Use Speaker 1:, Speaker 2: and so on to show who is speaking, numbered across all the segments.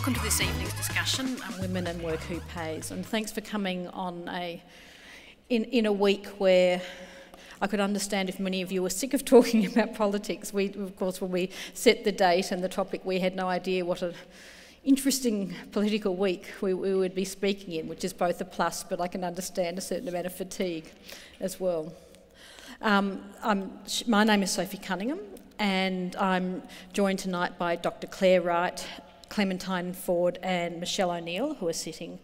Speaker 1: welcome to this evening's discussion on women and work who pays, and thanks for coming on a in, in a week where I could understand if many of you were sick of talking about politics. We, of course, when we set the date and the topic, we had no idea what an interesting political week we, we would be speaking in, which is both a plus, but I can understand a certain amount of fatigue as well. Um, my name is Sophie Cunningham, and I'm joined tonight by Dr. Clare Wright, Clementine Ford, and Michele O'Neil, who are sitting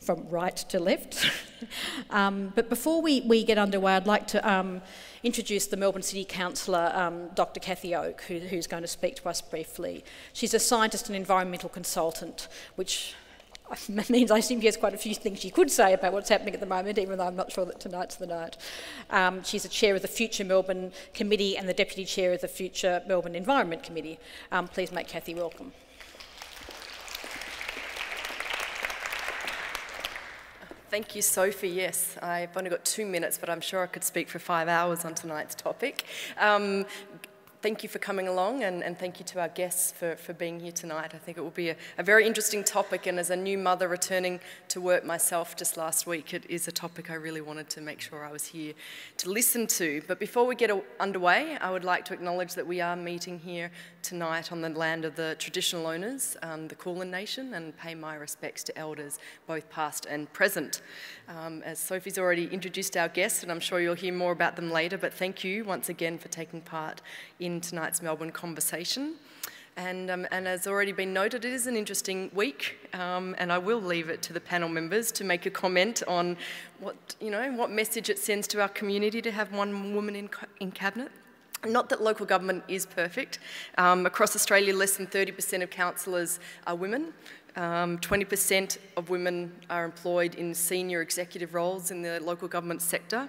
Speaker 1: from right to left. um, but before we, we get underway, I'd like to um, introduce the Melbourne City Councillor, um, Dr. Cathy Oke, who, who's going to speak to us briefly. She's a scientist and environmental consultant, which means I assume she has quite a few things she could say about what's happening at the moment, even though I'm not sure that tonight's the night. Um, she's a chair of the Future Melbourne Committee and the deputy chair of the Future Melbourne Environment Committee. Um, please make Cathy welcome.
Speaker 2: Thank you, Sophie. Yes, I've only got two minutes, but I'm sure I could speak for five hours on tonight's topic. Um, thank you for coming along and, and, thank you to our guests for, for being here tonight. I think it will be a, a, very interesting topic and as a new mother returning to work myself just last week, it is a topic I really wanted to make sure I was here to listen to. But before we get underway, I would like to acknowledge that we are meeting here tonight on the land of the traditional owners, um, the Kulin Nation, and pay my respects to elders, both past and present. Um, as Sophie's already introduced our guests, and I'm sure you'll hear more about them later, but thank you once again for taking part in tonight's Melbourne conversation. And, um, and, as already been noted, it is an interesting week, um, and I will leave it to the panel members to make a comment on what, you know, what message it sends to our community to have one woman in, in cabinet. Not that local government is perfect. Um, across Australia, less than 30% of councillors are women. 20% um, of women are employed in senior executive roles in the local government sector.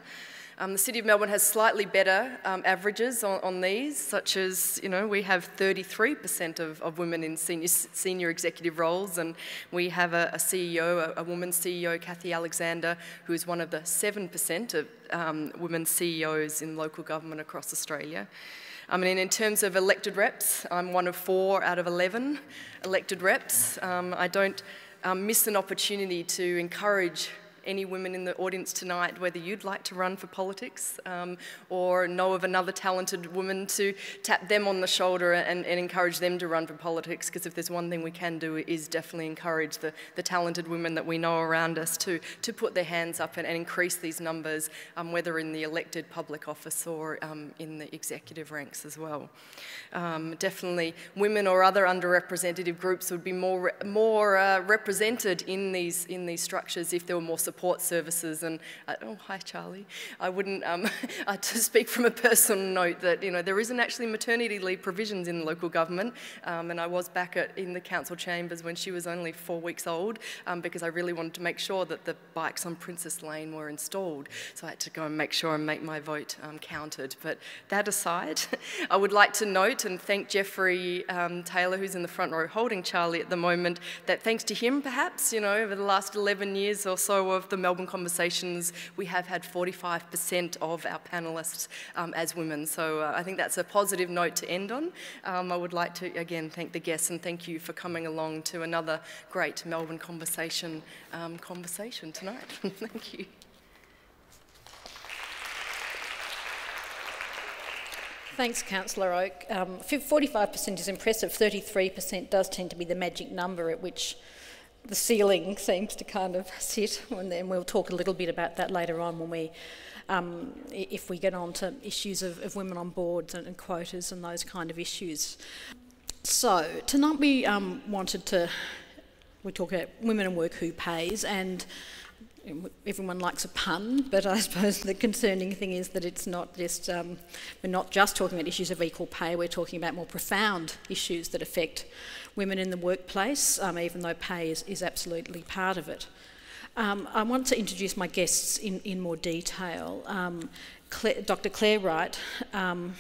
Speaker 2: Um, the City of Melbourne has slightly better um, averages on, on, these, such as, you know, we have 33% of, of women in senior, senior executive roles, and we have a, a CEO, a, a, woman CEO, Kathy Alexander, who is one of the 7% of um, women CEOs in local government across Australia. I mean, in terms of elected reps, I'm one of four out of 11 elected reps. Um, I don't um, miss an opportunity to encourage any women in the audience tonight, whether you'd like to run for politics um, or know of another talented woman to tap them on the shoulder and, and encourage them to run for politics. Because if there's one thing we can do is definitely encourage the, the talented women that we know around us to, to put their hands up and, and increase these numbers, um, whether in the elected public office or um, in the executive ranks as well. Um, definitely women or other underrepresented groups would be more, more uh, represented in these, in these structures if there were more support support services. And uh, oh, hi, Charlie. I wouldn't um, uh, to speak from a personal note that you know there isn't actually maternity leave provisions in local government. Um, and I was back at, in the council chambers when she was only four weeks old um, because I really wanted to make sure that the bikes on Princess Lane were installed. So I had to go and make sure and make my vote um, counted. But that aside, I would like to note and thank Jeffrey um, Taylor, who's in the front row holding Charlie at the moment, that thanks to him, perhaps, you know, over the last 11 years or so of the Melbourne Conversations, we have had 45% of our panellists um, as women. So uh, I think that's a positive note to end on. Um, I would like to, again, thank the guests and thank you for coming along to another great Melbourne Conversation um, conversation tonight. thank you.
Speaker 1: Thanks, Councillor. Um, 45% is impressive. 33% does tend to be the magic number at which the ceiling seems to kind of sit, and then we'll talk a little bit about that later on when we, um, if we get on to issues of, of women on boards and, and, quotas and those kind of issues. So tonight we um, wanted to, we talk about women and work who pays, and everyone likes a pun, but I suppose the concerning thing is that it's not just, um, we're not just talking about issues of equal pay, we're talking about more profound issues that affect women in the workplace, um, even though pay is, is absolutely part of it. Um, I want to introduce my guests in, in more detail. Um, Clare, Dr. Clare Wright, um,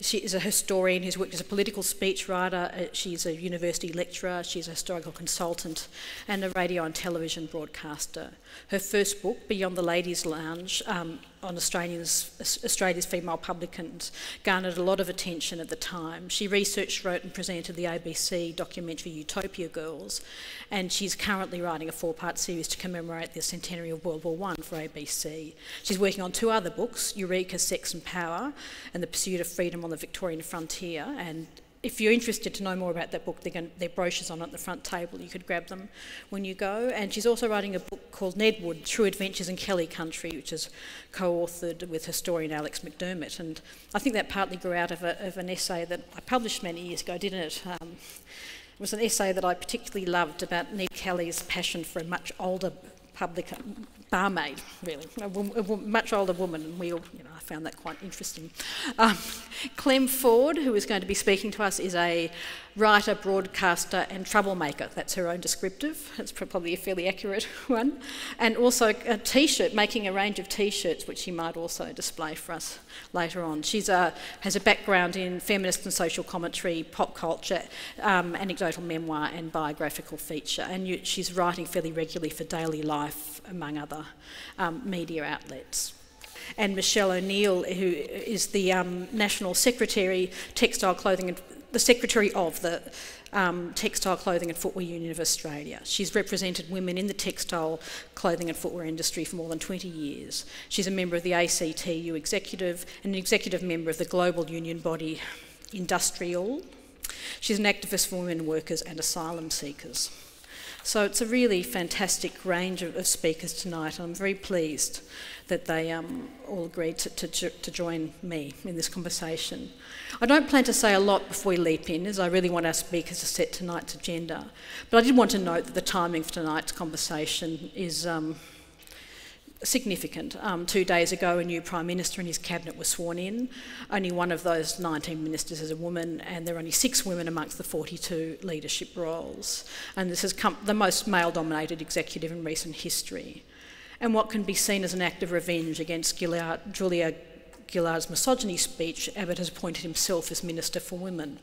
Speaker 1: she is a historian who's worked as a political speechwriter. Uh, she's a university lecturer. She's a historical consultant and a radio and television broadcaster. Her first book, Beyond the Ladies' Lounge, um, on Australians, Australia's female publicans garnered a lot of attention at the time. She researched, wrote, and presented the ABC documentary Utopia Girls, and she's currently writing a four part series to commemorate the centenary of World War I for ABC. She's working on two other books Eureka, Sex and Power, and The Pursuit of Freedom on the Victorian Frontier, and if you're interested to know more about that book, they're, they're brochures on at the front table. You could grab them when you go. And she's also writing a book called Ned Wood: True Adventures in Kelly Country, which is co authored with historian Alex McDermott. And I think that partly grew out of, a, of an essay that I published many years ago, didn't it? Um, it was an essay that I particularly loved about Ned Kelly's passion for a much older public barmaid, really, a, a, much older woman, and we all, you know, I found that quite interesting. Um, Clem Ford, who is going to be speaking to us, is a writer, broadcaster, and troublemaker. That's her own descriptive. It's probably a fairly accurate one. And also a t-shirt, making a range of t-shirts, which she might also display for us later on. She has a background in feminist and social commentary, pop culture, um, anecdotal memoir, and biographical feature. And you, she's writing fairly regularly for Daily Life, among other um, media outlets and Michele O'Neil, who is the um, National Secretary, Textile Clothing and the Secretary of the um, Textile Clothing and Footwear Union of Australia. She's represented women in the textile clothing and footwear industry for more than 20 years. She's a member of the ACTU executive and an executive member of the global union body IndustriALL. She's an activist for women workers and asylum seekers. So it's a really fantastic range of, of speakers tonight. And I'm very pleased that they um, all agreed to, to, to join me in this conversation. I don't plan to say a lot before we leap in, as I really want our speakers to set tonight's agenda. But I did want to note that the timing for tonight's conversation is um, significant. Um, two days ago, a new Prime Minister and his cabinet were sworn in. Only one of those 19 ministers is a woman, and there are only six women amongst the 42 leadership roles. And this is the most male dominated executive in recent history. And what can be seen as an act of revenge against Julia Gillard's misogyny speech, Abbott has appointed himself as Minister for Women.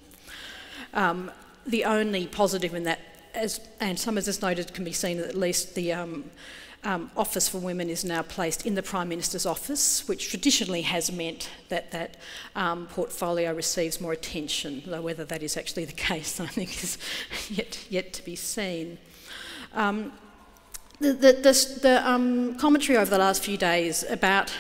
Speaker 1: Um, the only positive in that, as Anne Summers has noted, can be seen at least the um, um, Office for Women is now placed in the Prime Minister's office, which traditionally has meant that that um, portfolio receives more attention, though whether that is actually the case, I think, is yet, yet to be seen. Um, the, the, the, the um, commentary over the last few days about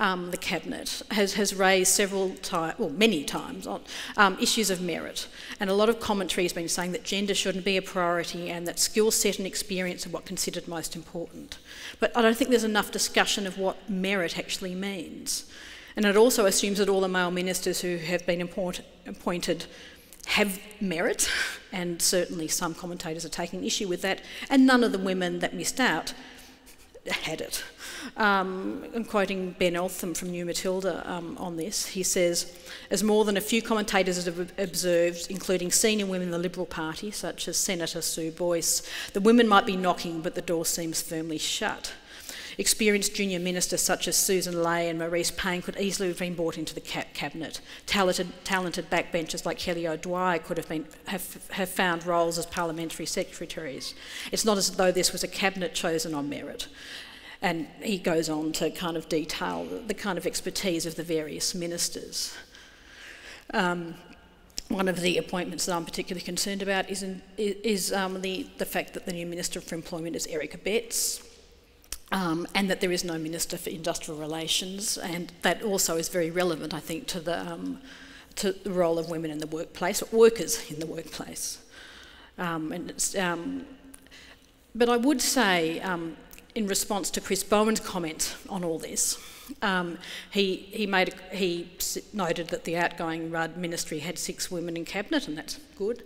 Speaker 1: um, the cabinet has, has raised several times, well, many times, on um, issues of merit. And a lot of commentary has been saying that gender shouldn't be a priority and that skill set and experience are what considered most important. But I don't think there's enough discussion of what merit actually means. And it also assumes that all the male ministers who have been appointed have merit, and certainly some commentators are taking issue with that, and none of the women that missed out had it. Um, I'm quoting Ben Eltham from New Matilda um, on this. He says, as more than a few commentators have observed, including senior women in the Liberal Party, such as Senator Sue Boyce, the women might be knocking, but the door seems firmly shut. Experienced junior ministers such as Susan Ley and Marise Payne could easily have been brought into the cabinet. Talented, talented backbenchers like Kelly O'Dwyer could have, been, have, have found roles as parliamentary secretaries. It's not as though this was a cabinet chosen on merit. And he goes on to kind of detail the, kind of expertise of the various ministers. Um, one of the appointments that I'm particularly concerned about is, in, is um, the, the fact that the new Minister for Employment is Eric Abetz um, and that there is no Minister for Industrial Relations, and that also is very relevant, I think, to the, um, to the role of women in the workplace, or workers in the workplace. Um, and um, but I would say, um, in response to Chris Bowen's comment on all this, um, he, he, made a, he noted that the outgoing Rudd ministry had six women in cabinet, and that's good.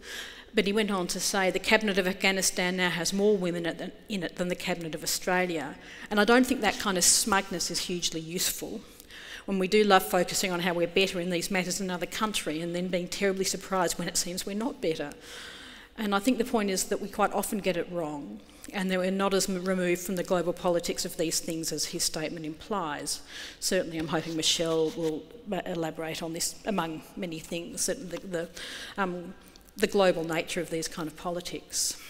Speaker 1: But he went on to say the Cabinet of Afghanistan now has more women in it than the Cabinet of Australia. And I don't think that kind of smugness is hugely useful when we do love focusing on how we're better in these matters in another country and then being terribly surprised when it seems we're not better. And I think the point is that we quite often get it wrong and that we're not as removed from the global politics of these things as his statement implies. Certainly, I'm hoping Michele will elaborate on this, among many things, that the, the um, the global nature of these kind of politics.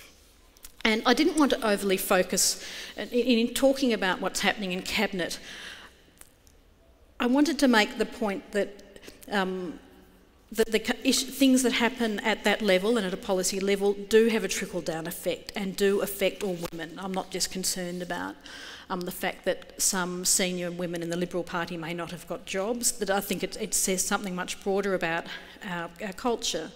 Speaker 1: And I didn't want to overly focus in, in talking about what's happening in cabinet. I wanted to make the point that um, that the things that happen at that level and at a policy level do have a trickle down effect and do affect all women. I'm not just concerned about um, the fact that some senior women in the Liberal Party may not have got jobs, that I think it, it says something much broader about our, our culture.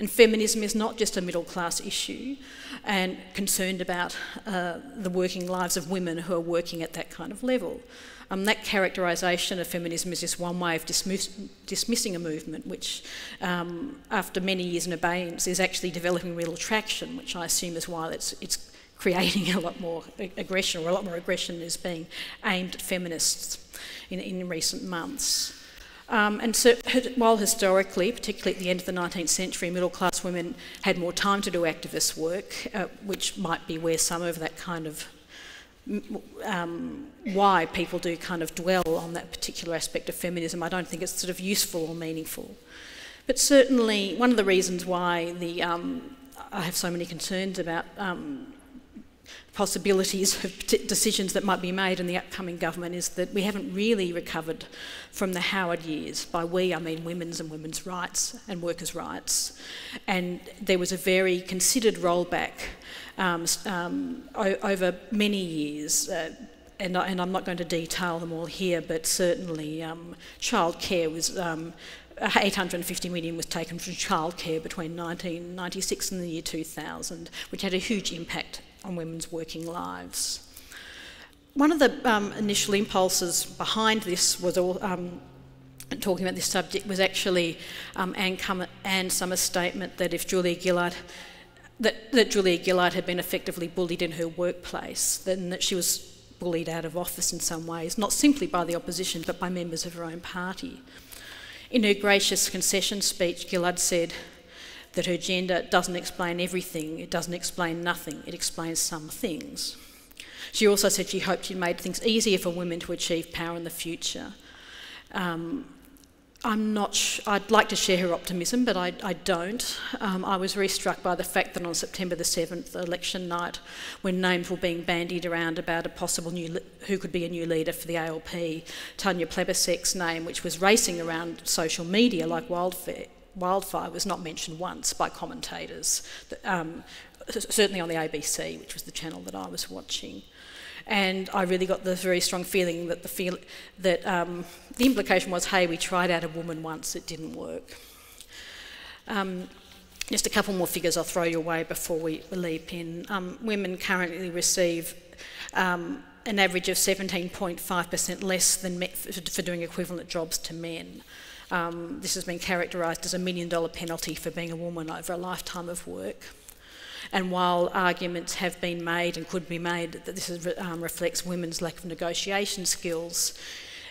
Speaker 1: And feminism is not just a middle class issue and concerned about uh, the working lives of women who are working at that kind of level. Um, that characterisation of feminism is just one way of dismiss dismissing a movement which, um, after many years in abeyance, is actually developing real traction, which I assume is why it's, it's creating a lot more aggression, or a lot more aggression is being aimed at feminists in, in recent months. Um, and so, while historically, particularly at the end of the 19th century, middle class women had more time to do activist work, uh, which might be where some of that kind of um, why people do kind of dwell on that particular aspect of feminism. I don't think it's sort of useful or meaningful. But certainly, one of the reasons why the, um, I have so many concerns about um, possibilities of decisions that might be made in the upcoming government is that we haven't really recovered from the Howard years. By we, I mean women's and women's rights and workers' rights. And there was a very considered rollback um, um, over many years. Uh, and, I, am not going to detail them all here, but certainly um, childcare was um, 850 million was taken from childcare between 1996 and the year 2000, which had a huge impact on women's working lives. One of the um, initial impulses behind this was all, um, talking about this subject was actually um, Anne, Anne Summer's statement that if Julia Gillard that, that Julia Gillard had been effectively bullied in her workplace, then that she was bullied out of office in some ways, not simply by the opposition but by members of her own party. In her gracious concession speech, Gillard said that her gender doesn't explain everything, it doesn't explain nothing, it explains some things. She also said she hoped she'd made things easier for women to achieve power in the future. Um, I'm not. Sh- I'd like to share her optimism, but I, I don't. Um, I was very struck by the fact that on September the seventh, election night, when names were being bandied around about a possible new who could be a new leader for the ALP, Tanya Plibersek's name, which was racing around social media like wildfire, wildfire, was not mentioned once by commentators. Um, certainly on the ABC, which was the channel that I was watching and I really got the very strong feeling that the feel that um, the implication was, hey, we tried out a woman once, it didn't work. Um, just a couple more figures I'll throw your way before we leap in. Um, women currently receive um, an average of 17.5% less than for doing equivalent jobs to men. Um, this has been characterised as a million dollar penalty for being a woman over a lifetime of work. And while arguments have been made and could be made that this is, um, reflects women's lack of negotiation skills,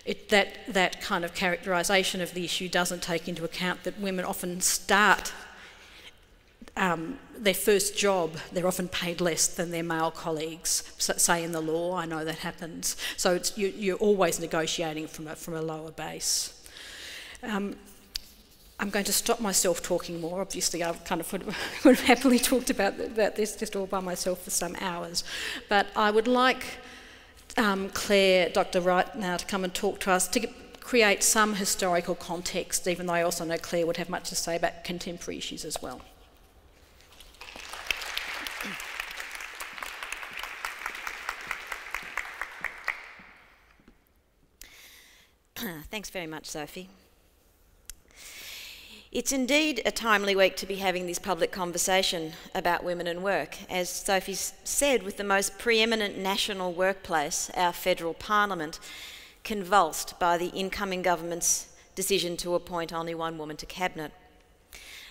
Speaker 1: it, that, that kind of characterisation of the issue doesn't take into account that women often start um, their first job, they're often paid less than their male colleagues, say in the law, I know that happens. So you, are always negotiating from a, from a lower base. Um, I'm going to stop myself talking more. Obviously, I kind of would, would have happily talked about, about this just all by myself for some hours. But I would like um, Clare, Dr. Wright, now to come and talk to us to create some historical context, even though I also know Clare would have much to say about contemporary issues as well.
Speaker 3: Thanks very much, Sophie. It's indeed a timely week to be having this public conversation about women and work. As Sophie said, with the most preeminent national workplace, our federal parliament, convulsed by the incoming government's decision to appoint only one woman to cabinet.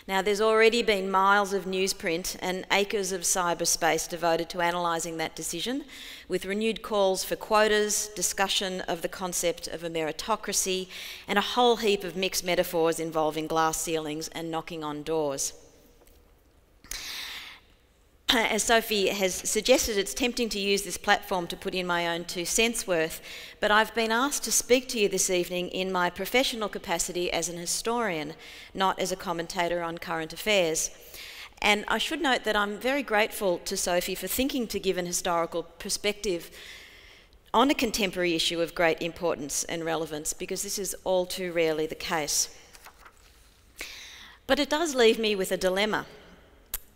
Speaker 3: Now, there's already been miles of newsprint and acres of cyberspace devoted to analysing that decision, with renewed calls for quotas, discussion of the concept of a meritocracy, and a whole heap of mixed metaphors involving glass ceilings and knocking on doors. as Sophie has suggested, it's tempting to use this platform to put in my own two cents worth, but I've been asked to speak to you this evening in my professional capacity as an historian, not as a commentator on current affairs. And I should note that I'm very grateful to Sophie for thinking to give an historical perspective on a contemporary issue of great importance and relevance, because this is all too rarely the case. But it does leave me with a dilemma.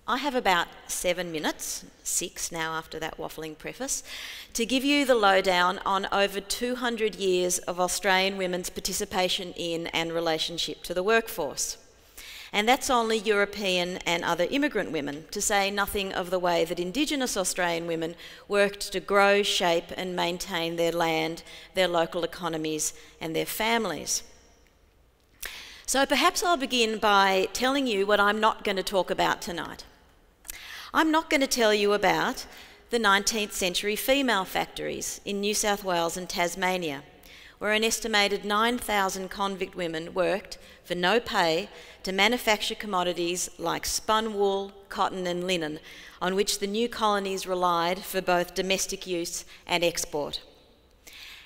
Speaker 3: I have about seven minutes, six now after that waffling preface, to give you the lowdown on over 200 years of Australian women's participation in and relationship to the workforce. And that's only European and other immigrant women, to say nothing of the way that Indigenous Australian women worked to grow, shape, and maintain their land, their local economies, and their families. So perhaps I'll begin by telling you what I'm not going to talk about tonight. I'm not going to tell you about the 19th century female factories in New South Wales and Tasmania, where an estimated 9,000 convict women worked for no pay to manufacture commodities like spun wool, cotton, and linen, on which the new colonies relied for both domestic use and export.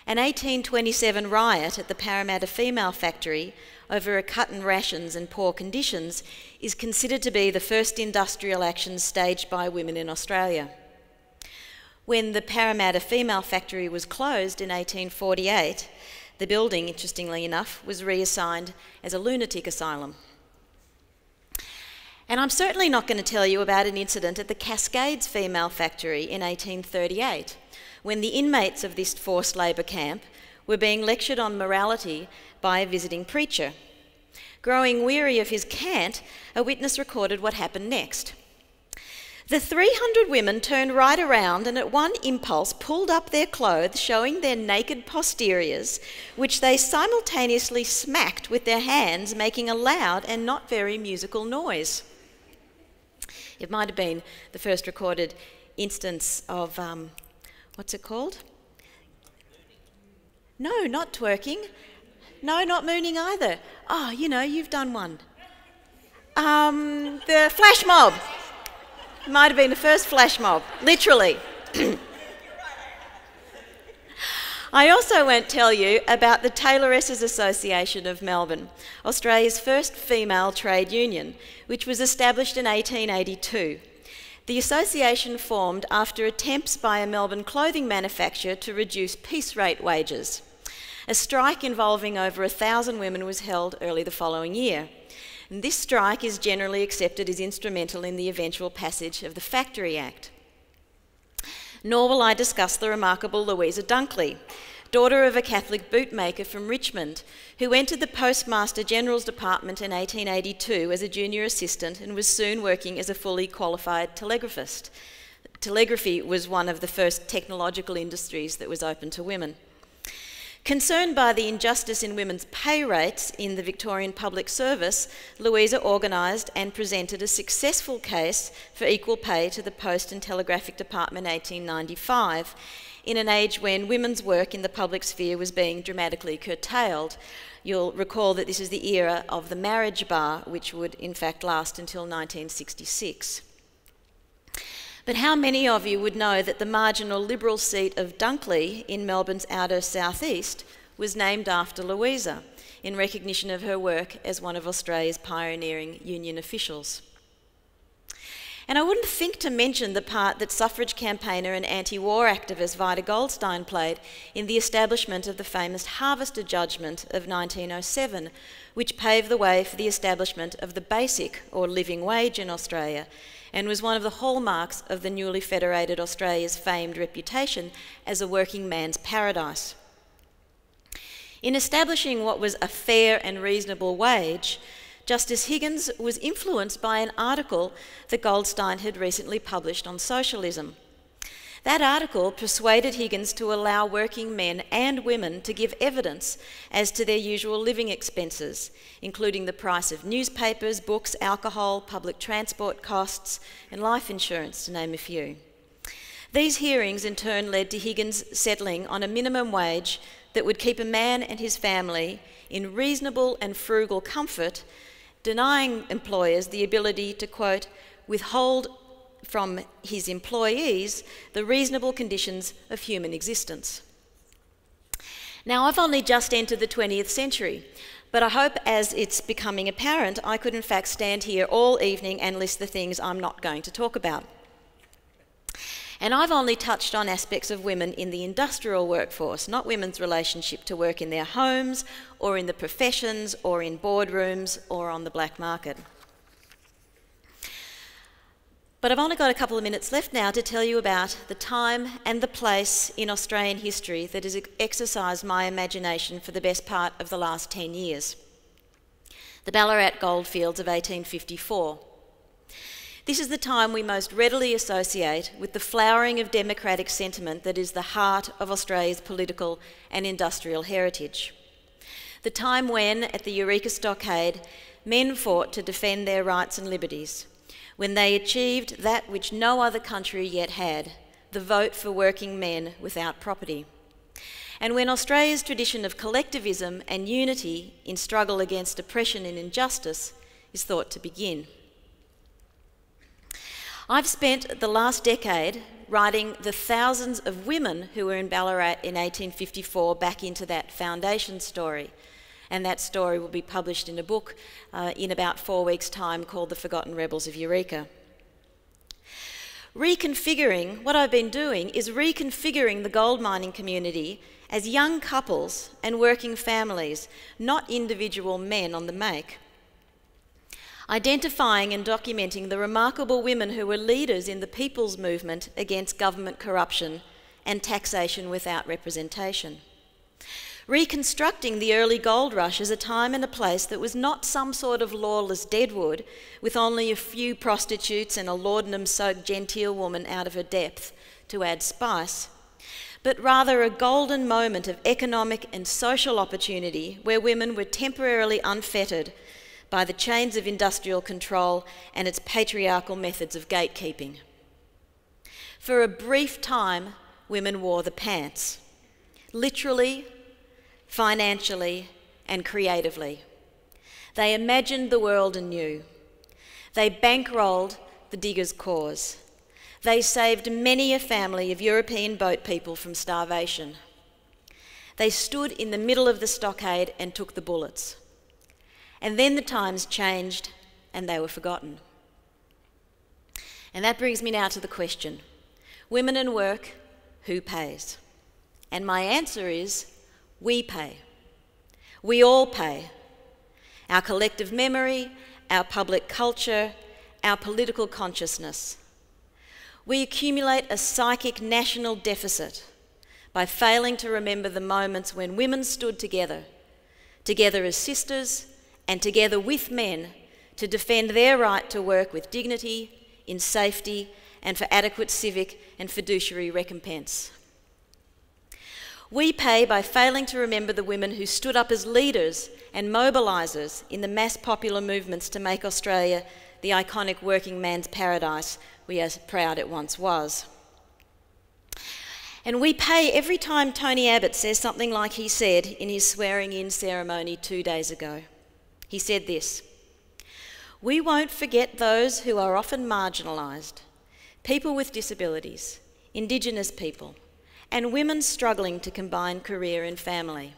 Speaker 3: An 1827 riot at the Parramatta Female Factory over a cut in rations and poor conditions is considered to be the first industrial action staged by women in Australia. When the Parramatta Female Factory was closed in 1848, the building, interestingly enough, was reassigned as a lunatic asylum. And I'm certainly not going to tell you about an incident at the Cascades Female Factory in 1838, when the inmates of this forced labour camp were being lectured on morality by a visiting preacher. Growing weary of his cant, a witness recorded what happened next. The 300 women turned right around and at one impulse pulled up their clothes, showing their naked posteriors, which they simultaneously smacked with their hands, making a loud and not very musical noise. It might have been the first recorded instance of, um, what's it called? No, not twerking. No, not mooning either. Oh, you know, you've done one. Um, the flash mob. Might have been the first flash mob, literally. I also won't tell you about the Tailoresses Association of Melbourne, Australia's first female trade union, which was established in 1882. The association formed after attempts by a Melbourne clothing manufacturer to reduce piece rate wages. A strike involving over a thousand women was held early the following year. And this strike is generally accepted as instrumental in the eventual passage of the Factory Act. Nor will I discuss the remarkable Louisa Dunkley, daughter of a Catholic bootmaker from Richmond, who entered the Postmaster General's Department in 1882 as a junior assistant and was soon working as a fully qualified telegraphist. Telegraphy was one of the first technological industries that was open to women. Concerned by the injustice in women's pay rates in the Victorian public service, Louisa organised and presented a successful case for equal pay to the Post and Telegraphic Department in 1895, in an age when women's work in the public sphere was being dramatically curtailed. You'll recall that this is the era of the marriage bar, which would in fact last until 1966. But how many of you would know that the marginal Liberal seat of Dunkley in Melbourne's outer southeast was named after Louisa in recognition of her work as one of Australia's pioneering union officials? And I wouldn't think to mention the part that suffrage campaigner and anti war activist Vida Goldstein played in the establishment of the famous Harvester Judgment of 1907, which paved the way for the establishment of the basic or living wage in Australia and was one of the hallmarks of the newly federated Australia's famed reputation as a working man's paradise. In establishing what was a fair and reasonable wage, Justice Higgins was influenced by an article that Goldstein had recently published on socialism. That article persuaded Higgins to allow working men and women to give evidence as to their usual living expenses, including the price of newspapers, books, alcohol, public transport costs, and life insurance, to name a few. These hearings in turn led to Higgins settling on a minimum wage that would keep a man and his family in reasonable and frugal comfort, denying employers the ability to, quote, withhold from his employees the reasonable conditions of human existence. Now, I've only just entered the 20th century, but I hope as it's becoming apparent, I could in fact stand here all evening and list the things I'm not going to talk about. And I've only touched on aspects of women in the industrial workforce, not women's relationship to work in their homes or in the professions or in boardrooms or on the black market. But I've only got a couple of minutes left now to tell you about the time and the place in Australian history that has exercised my imagination for the best part of the last 10 years the Ballarat goldfields of 1854. This is the time we most readily associate with the flowering of democratic sentiment that is the heart of Australia's political and industrial heritage. The time when, at the Eureka Stockade, men fought to defend their rights and liberties, when they achieved that which no other country yet had the vote for working men without property. And when Australia's tradition of collectivism and unity in struggle against oppression and injustice is thought to begin. I've spent the last decade writing the thousands of women who were in Ballarat in 1854 back into that foundation story. And that story will be published in a book uh, in about four weeks' time called The Forgotten Rebels of Eureka. Reconfiguring, what I've been doing is reconfiguring the gold mining community as young couples and working families, not individual men on the make identifying and documenting the remarkable women who were leaders in the people's movement against government corruption and taxation without representation. Reconstructing the early gold rush as a time and a place that was not some sort of lawless deadwood with only a few prostitutes and a laudanum soaked genteel woman out of her depth to add spice, but rather a golden moment of economic and social opportunity where women were temporarily unfettered by the chains of industrial control and its patriarchal methods of gatekeeping. For a brief time, women wore the pants, literally, financially, and creatively. They imagined the world anew. They bankrolled the diggers' cause. They saved many a family of European boat people from starvation. They stood in the middle of the stockade and took the bullets. And then the times changed and they were forgotten. And that brings me now to the question women and work, who pays? And my answer is we pay. We all pay. Our collective memory, our public culture, our political consciousness. We accumulate a psychic national deficit by failing to remember the moments when women stood together, together as sisters, and together with men to defend their right to work with dignity, in safety, and for adequate civic and fiduciary recompense. We pay by failing to remember the women who stood up as leaders and mobilisers in the mass popular movements to make Australia the iconic working man's paradise we are proud it once was. And we pay every time Tony Abbott says something like he said in his swearing in ceremony two days ago. He said this We won't forget those who are often marginalised, people with disabilities, Indigenous people, and women struggling to combine career and family.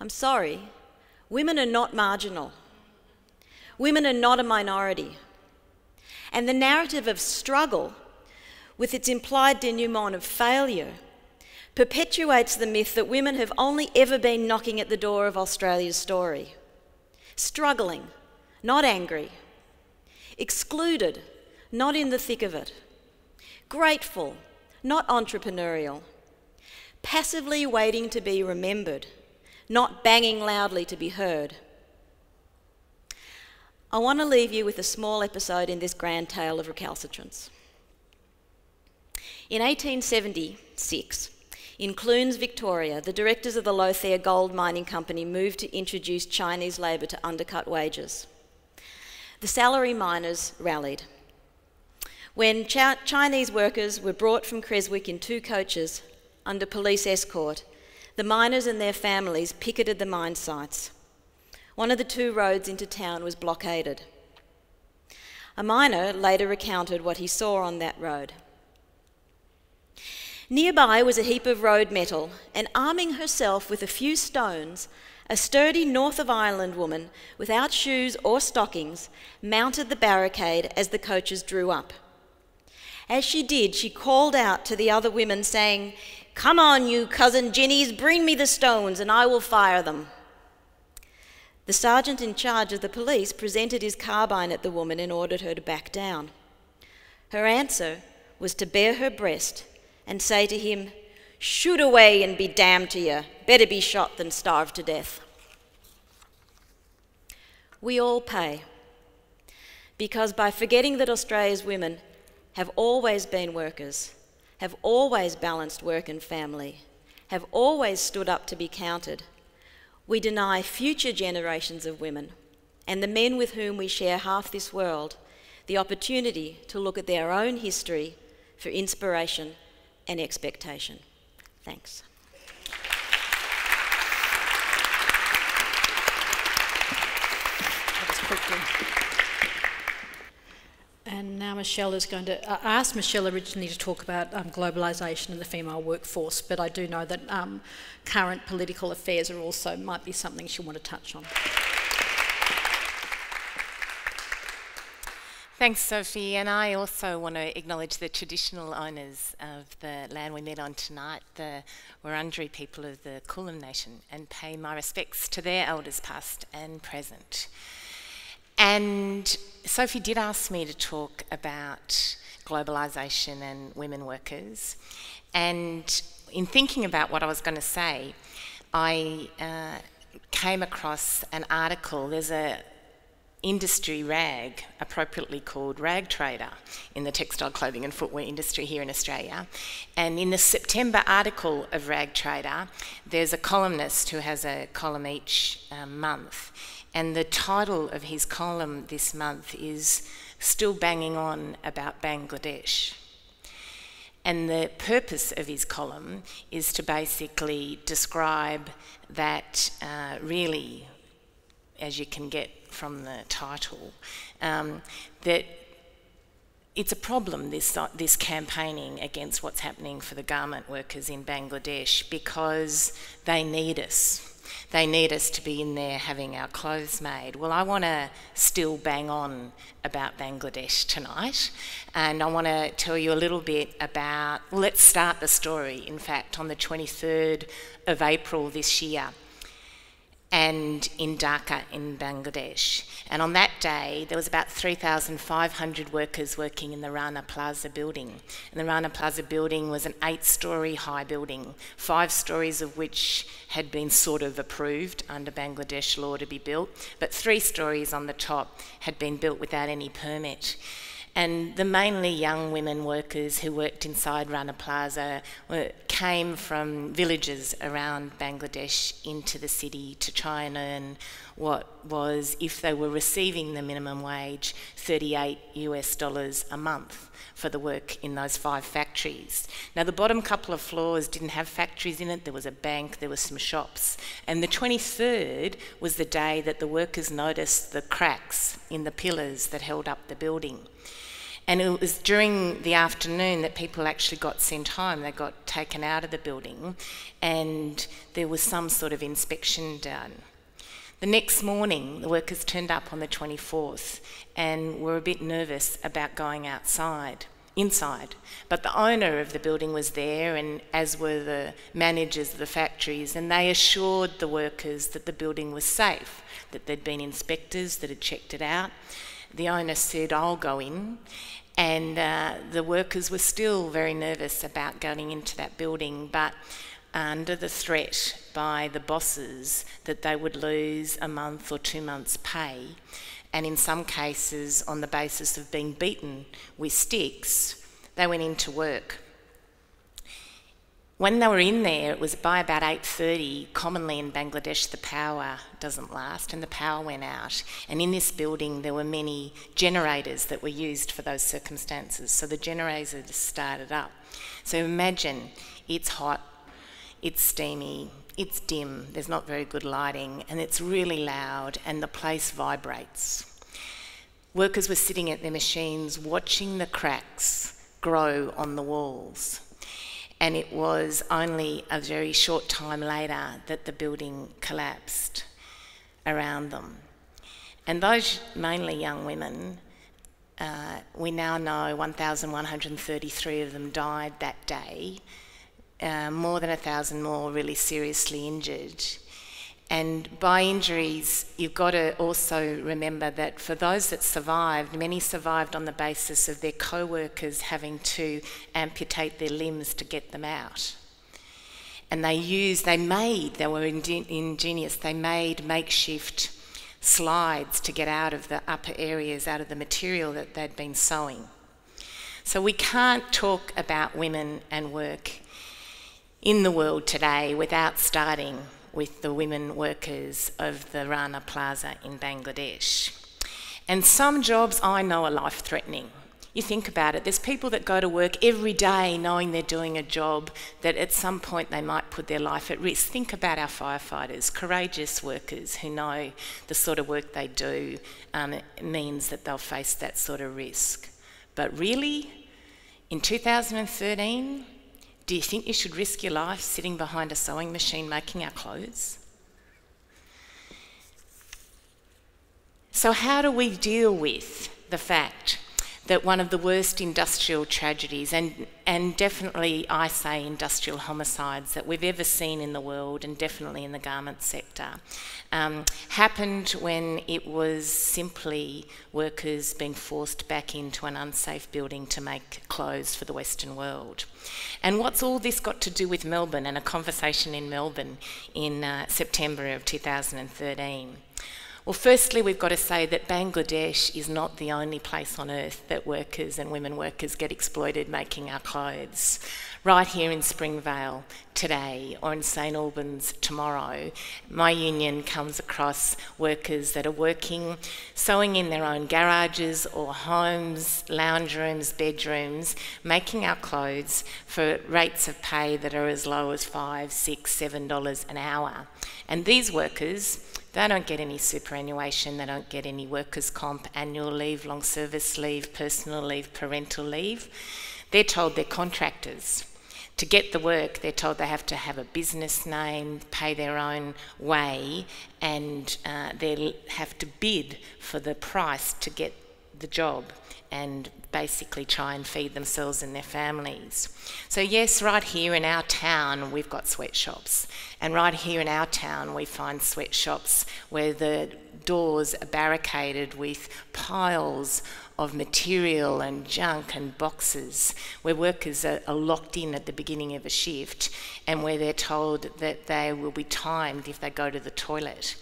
Speaker 3: I'm sorry, women are not marginal. Women are not a minority. And the narrative of struggle, with its implied denouement of failure, perpetuates the myth that women have only ever been knocking at the door of Australia's story struggling, not angry, excluded, not in the thick of it, grateful, not entrepreneurial, passively waiting to be remembered, not banging loudly to be heard. I want to leave you with a small episode in this grand tale of recalcitrance. In 1876, in Clunes, Victoria, the directors of the Lothair Gold Mining Company moved to introduce Chinese labour to undercut wages. The salary miners rallied. When Ch- Chinese workers were brought from Creswick in two coaches under police escort, the miners and their families picketed the mine sites. One of the two roads into town was blockaded. A miner later recounted what he saw on that road. Nearby was a heap of road metal, and arming herself with a few stones, a sturdy North of Ireland woman, without shoes or stockings, mounted the barricade as the coaches drew up. As she did, she called out to the other women, saying, Come on, you cousin Jinnies, bring me the stones, and I will fire them. The sergeant in charge of the police presented his carbine at the woman and ordered her to back down. Her answer was to bare her breast and say to him, Shoot away and be damned to you. Better be shot than starve to death. We all pay. Because by forgetting that Australia's women have always been workers, have always balanced work and family, have always stood up to be counted, we deny future generations of women and the men with whom we share half this world the opportunity to look at their own history for inspiration and expectation. Thanks.
Speaker 1: And now Michele is going to. I asked Michele originally to talk about um, globalisation and the female workforce, but I do know that um, current political affairs are also might be something she'll want to touch on.
Speaker 4: Thanks, Sophie. And I also want to acknowledge the traditional owners of the land we met on tonight, the Wurundjeri people of the Kulin Nation, and pay my respects to their elders past and present. And Sophie did ask me to talk about globalisation and women workers. And in thinking about what I was going to say, I uh, came across an article. There's a industry rag, appropriately called Rag Trader, in the textile clothing and footwear industry here in Australia. And in the September article of Rag Trader, there's a columnist who has a column each um, month. And the title of his column this month is Still Banging On About Bangladesh. And the purpose of his column is to basically describe that uh, really, as you can get from the title, um, that it's a problem, this, uh, this campaigning against what's happening for the garment workers in Bangladesh, because they need us. They need us to be in there having our clothes made. Well, I want to still bang on about Bangladesh tonight, and I want to tell you a little bit about. Let's start the story, in fact, on the 23rd of April this year and in Dhaka in Bangladesh. And on that day, there was about 3,500 workers working in the Rana Plaza building. And the Rana Plaza building was an eight story high building, five stories of which had been sort of approved under Bangladesh law to be built, but three stories on the top had been built without any permit. And the mainly young women workers who worked inside Rana Plaza were, came from villages around Bangladesh into the city to try and earn what was, if they were receiving the minimum wage, 38 US dollars a month for the work in those five factories. Now, the bottom couple of floors didn't have factories in it, there was a bank, there were some shops. And the 23rd was the day that the workers noticed the cracks in the pillars that held up the building. And it was during the afternoon that people actually got sent home. They got taken out of the building, and there was some sort of inspection done. The next morning, the workers turned up on the 24th and were a bit nervous about going outside, inside. But the owner of the building was there, and as were the managers of the factories, and they assured the workers that the building was safe, that there'd been inspectors that had checked it out. The owner said, I'll go in. And uh, the workers were still very nervous about going into that building, but under the threat by the bosses that they would lose a month or two months' pay, and in some cases on the basis of being beaten with sticks, they went into work when they were in there, it was by about 8.30. Commonly in Bangladesh, the power doesn't last and the power went out. And in this building, there were many generators that were used for those circumstances. So the generators started up. So imagine it's hot, it's steamy, it's dim, there's not very good lighting, and it's really loud, and the place vibrates. Workers were sitting at their machines watching the cracks grow on the walls and it was only a very short time later that the building collapsed around them. And those mainly young women Uh, we now know 1,133 of them died that day, uh, more than a thousand more really seriously injured. And by injuries, you've got to also remember that for those that survived, many survived on the basis of their co workers having to amputate their limbs to get them out. And they used, they made, they were ingenious, they made makeshift slides to get out of the upper areas, out of the material that they'd been sewing. So we can't talk about women and work in the world today without starting with the women workers of the Rana Plaza in Bangladesh. And some jobs I know are life threatening. You think about it, there's people that go to work every day knowing they're doing a job that at some point they might put their life at risk. Think about our firefighters, courageous workers who know the sort of work they do um, means that they'll face that sort of risk. But really, in 2013, do you think you should risk your life sitting behind a sewing machine making our clothes? So, how do we deal with the fact that one of the worst industrial tragedies, and, and definitely I say industrial homicides that we've ever seen in the world, and definitely in the garment sector, um, happened when it was simply workers being forced back into an unsafe building to make clothes for the Western world. And what's all this got to do with Melbourne and a conversation in Melbourne in uh, September of 2013? Well, firstly, we've got to say that Bangladesh is not the only place on earth that workers and women workers get exploited making our clothes. Right here in Springvale today, or in St Albans tomorrow, my union comes across workers that are working, sewing in their own garages or homes, lounge rooms, bedrooms, making our clothes for rates of pay that are as low as five, six, seven dollars an hour. And these workers they don't get any superannuation, they don't get any workers' comp, annual leave, long service leave, personal leave, parental leave. They're told they're contractors. To get the work, they're told they have to have a business name, pay their own way, and uh, they have to bid for the price to get the job and basically try and feed themselves and their families. So, yes, right here in our town, we've got sweatshops. And right here in our town, we find sweatshops where the doors are barricaded with piles of material and junk and boxes, where workers are, are locked in at the beginning of a shift and where they're told that they will be timed if they go to the toilet.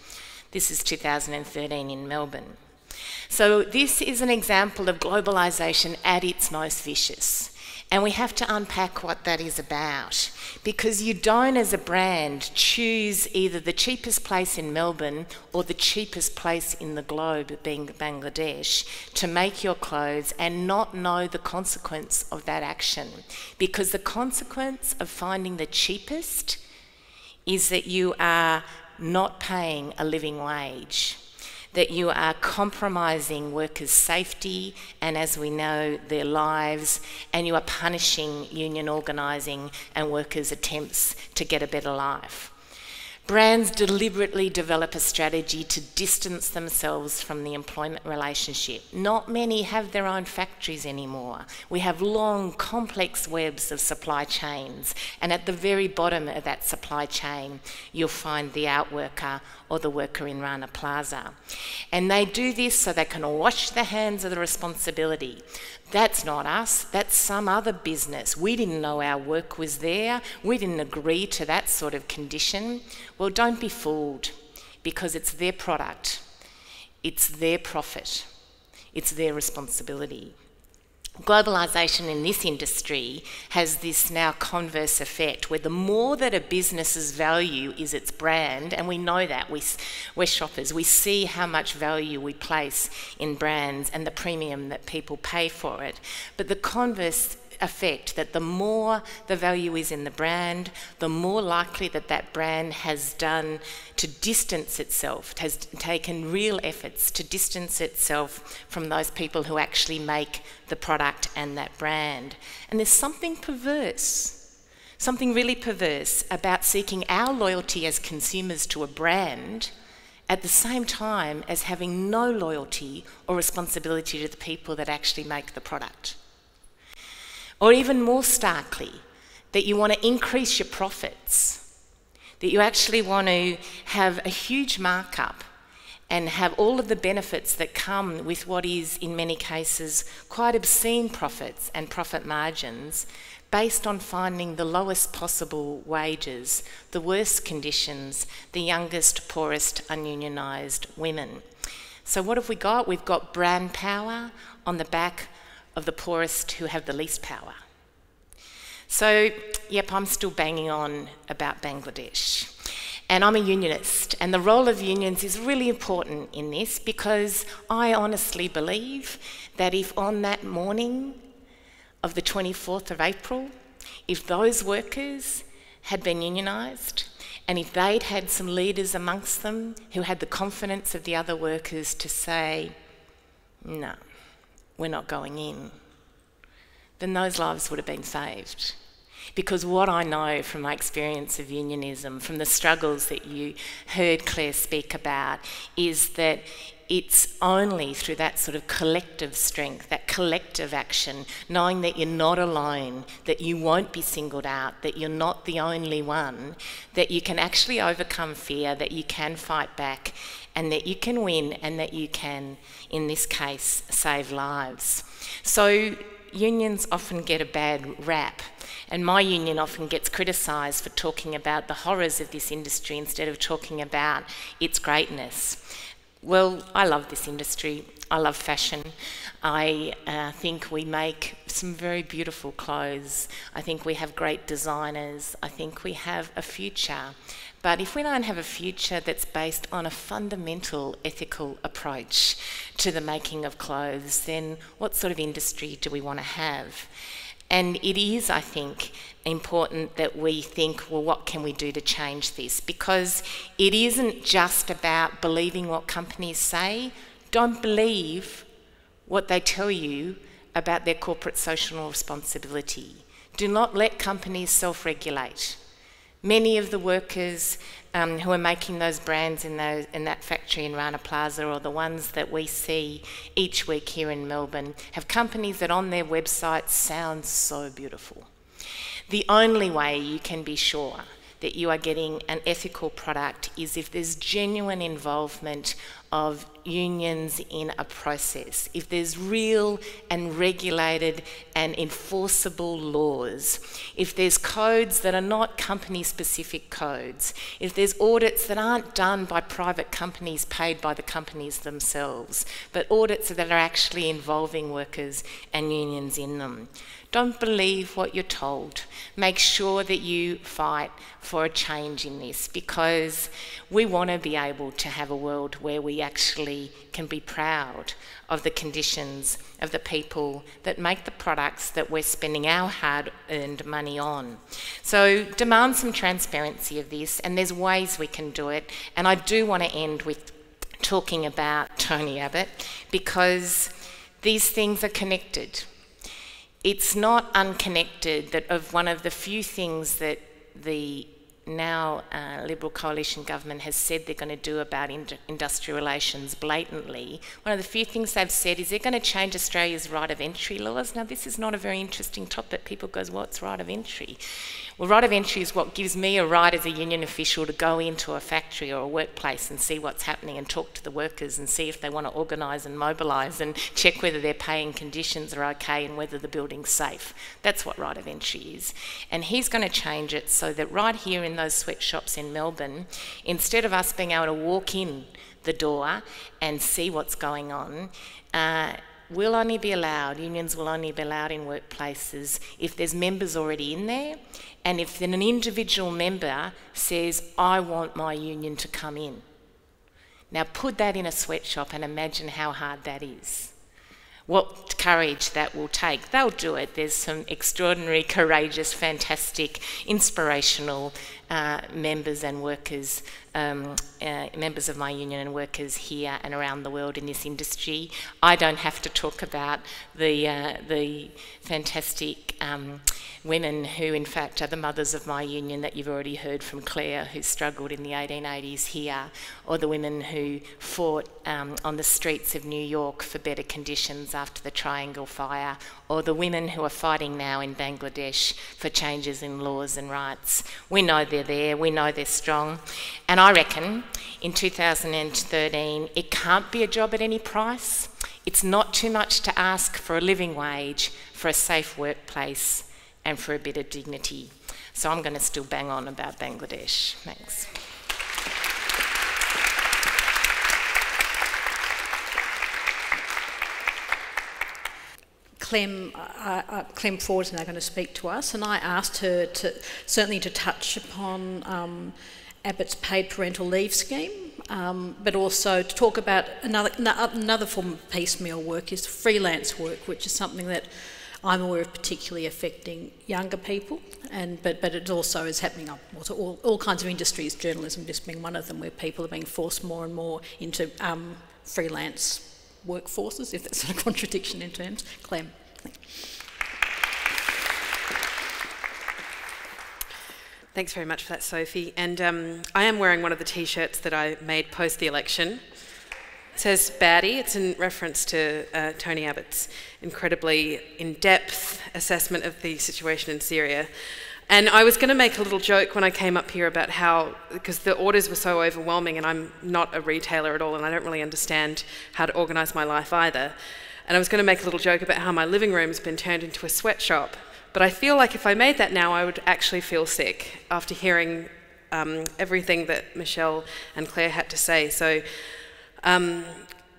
Speaker 4: This is 2013 in Melbourne. So, this is an example of globalisation at its most vicious. And we have to unpack what that is about. Because you don't, as a brand, choose either the cheapest place in Melbourne or the cheapest place in the globe, being Bangladesh, to make your clothes and not know the consequence of that action. Because the consequence of finding the cheapest is that you are not paying a living wage that you are compromising workers' safety and, as we know, their lives, and you are punishing union organising and workers' attempts to get a better life. Brands deliberately develop a strategy to distance themselves from the employment relationship. Not many have their own factories anymore. We have long, complex webs of supply chains, and at the very bottom of that supply chain, you'll find the outworker or the worker in Rana Plaza. And they do this so they can wash their hands of the responsibility. That's not us, that's some other business. We didn't know our work was there, we didn't agree to that sort of condition. Well, don't be fooled because it's their product, it's their profit, it's their responsibility globalization in this industry has this now converse effect where the more that a business's value is its brand, and we know that, we, we're shoppers, we see how much value we place in brands and the premium that people pay for it. But the converse effect that the more the value is in the brand, the more likely that that brand has done to distance itself, has taken real efforts to distance itself from those people who actually make the product and that brand. And there's something perverse, something really perverse about seeking our loyalty as consumers to a brand at the same time as having no loyalty or responsibility to the people that actually make the product. Or even more starkly, that you want to increase your profits, that you actually want to have a huge markup and have all of the benefits that come with what is, in many cases, quite obscene profits and profit margins based on finding the lowest possible wages, the worst conditions, the youngest, poorest, ununionised women. So, what have we got? We've got brand power on the back of the poorest who have the least power. So, yep, I'm still banging on about Bangladesh. And I'm a unionist, and the role of unions is really important in this because I honestly believe that if on that morning of the 24th of April, if those workers had been unionised, and if they'd had some leaders amongst them who had the confidence of the other workers to say, no, we're not going in, then those lives would have been saved. Because what I know from my experience of unionism, from the struggles that you heard Clare speak about, is that it's only through that sort of collective strength, that collective action, knowing that you're not alone, that you won't be singled out, that you're not the only one, that you can actually overcome fear, that you can fight back, and that you can win, and that you can, in this case, save lives. So, unions often get a bad rap and my union often gets criticised for talking about the horrors of this industry instead of talking about its greatness. Well, I love this industry. I love fashion. I uh, think we make some very beautiful clothes. I think we have great designers. I think we have a future. But if we don't have a future that's based on a fundamental ethical approach to the making of clothes, then what sort of industry do we want to have? And it is, I think, important that we think, well, what can we do to change this? Because it isn't just about believing what companies say. Don't believe what they tell you about their corporate social responsibility. Do not let companies self regulate. Many of the workers um, who are making those brands in, those, in that factory in Rana Plaza or the ones that we see each week here in Melbourne have companies that on their websites sound so beautiful. The only way you can be sure that you are getting an ethical product is if there's genuine involvement of unions in a process, if there's real and regulated and enforceable laws, if there's codes that are not company specific codes, if there's audits that aren't done by private companies paid by the companies themselves, but audits that are actually involving workers and unions in them. Don't believe what you're told. Make sure that you fight for a change in this because we want to be able to have a world where we actually can be proud of the conditions of the people that make the products that we're spending our hard earned money on. So, demand some transparency of this, and there's ways we can do it. And I do want to end with talking about Tony Abbott because these things are connected it's not unconnected that of one of the few things that the now uh, Liberal coalition government has said they're going to do about ind- industrial relations blatantly, one of the few things they've said is they're going to change Australia's right of entry laws. Now, this is not a very interesting topic. People goes, what's right of entry? Well, right of entry is what gives me a right as a union official to go into a factory or a workplace and see what's happening and talk to the workers and see if they want to organise and mobilise and check whether their paying conditions are okay and whether the building's safe. That's what right of entry is. And he's going to change it so that right here in those sweatshops in Melbourne, instead of us being able to walk in the door and see what's going on, uh, will only be allowed, unions will only be allowed in workplaces if there's members already in there and if then an individual member says, I want my union to come in. Now put that in a sweatshop and imagine how hard that is. What courage that will take. They'll do it. There's some extraordinary, courageous, fantastic, inspirational uh, members and workers um, uh, members of my union and workers here and around the world in this industry. I don't have to talk about the, uh, the fantastic um, women who, in fact, are the mothers of my union that you've already heard from Clare, who struggled in the 1880s here, or the women who fought um, on the streets of New York for better conditions after the Triangle Fire, or the women who are fighting now in Bangladesh for changes in laws and rights. We know they're there, we know they're strong, and I reckon in 2013 it can't be a job at any price. It's not too much to ask for a living wage, for a safe workplace, and for a bit of dignity. So I'm going to still bang on about Bangladesh. Thanks.
Speaker 1: Clem, uh, uh, Clem Ford is now going to speak to us, and I asked her to certainly to touch upon um, Abbott's paid parental leave scheme, um, but also to talk about another another form of piecemeal work is freelance work, which is something that I'm aware of particularly affecting younger people, and but but it also is happening up all, all kinds of industries, journalism just being one of them, where people are being forced more and more into um, freelance workforces, if that's a contradiction in terms. Clem.
Speaker 5: Thanks very much for that, Sophie. And um, I am wearing one of the T-shirts that I made post the election. It says baddie. It's in reference to uh, Tony Abbott's incredibly in-depth assessment of the situation in Syria. And I was going to make a little joke when I came up here about how, because the orders were so overwhelming, and I'm not a retailer at all, and I don't really understand how to organise my life either. And I was going to make a little joke about how my living room's been turned into a sweatshop. But I feel like if I made that now, I would actually feel sick after hearing um, everything that Michele and Clare had to say. So um,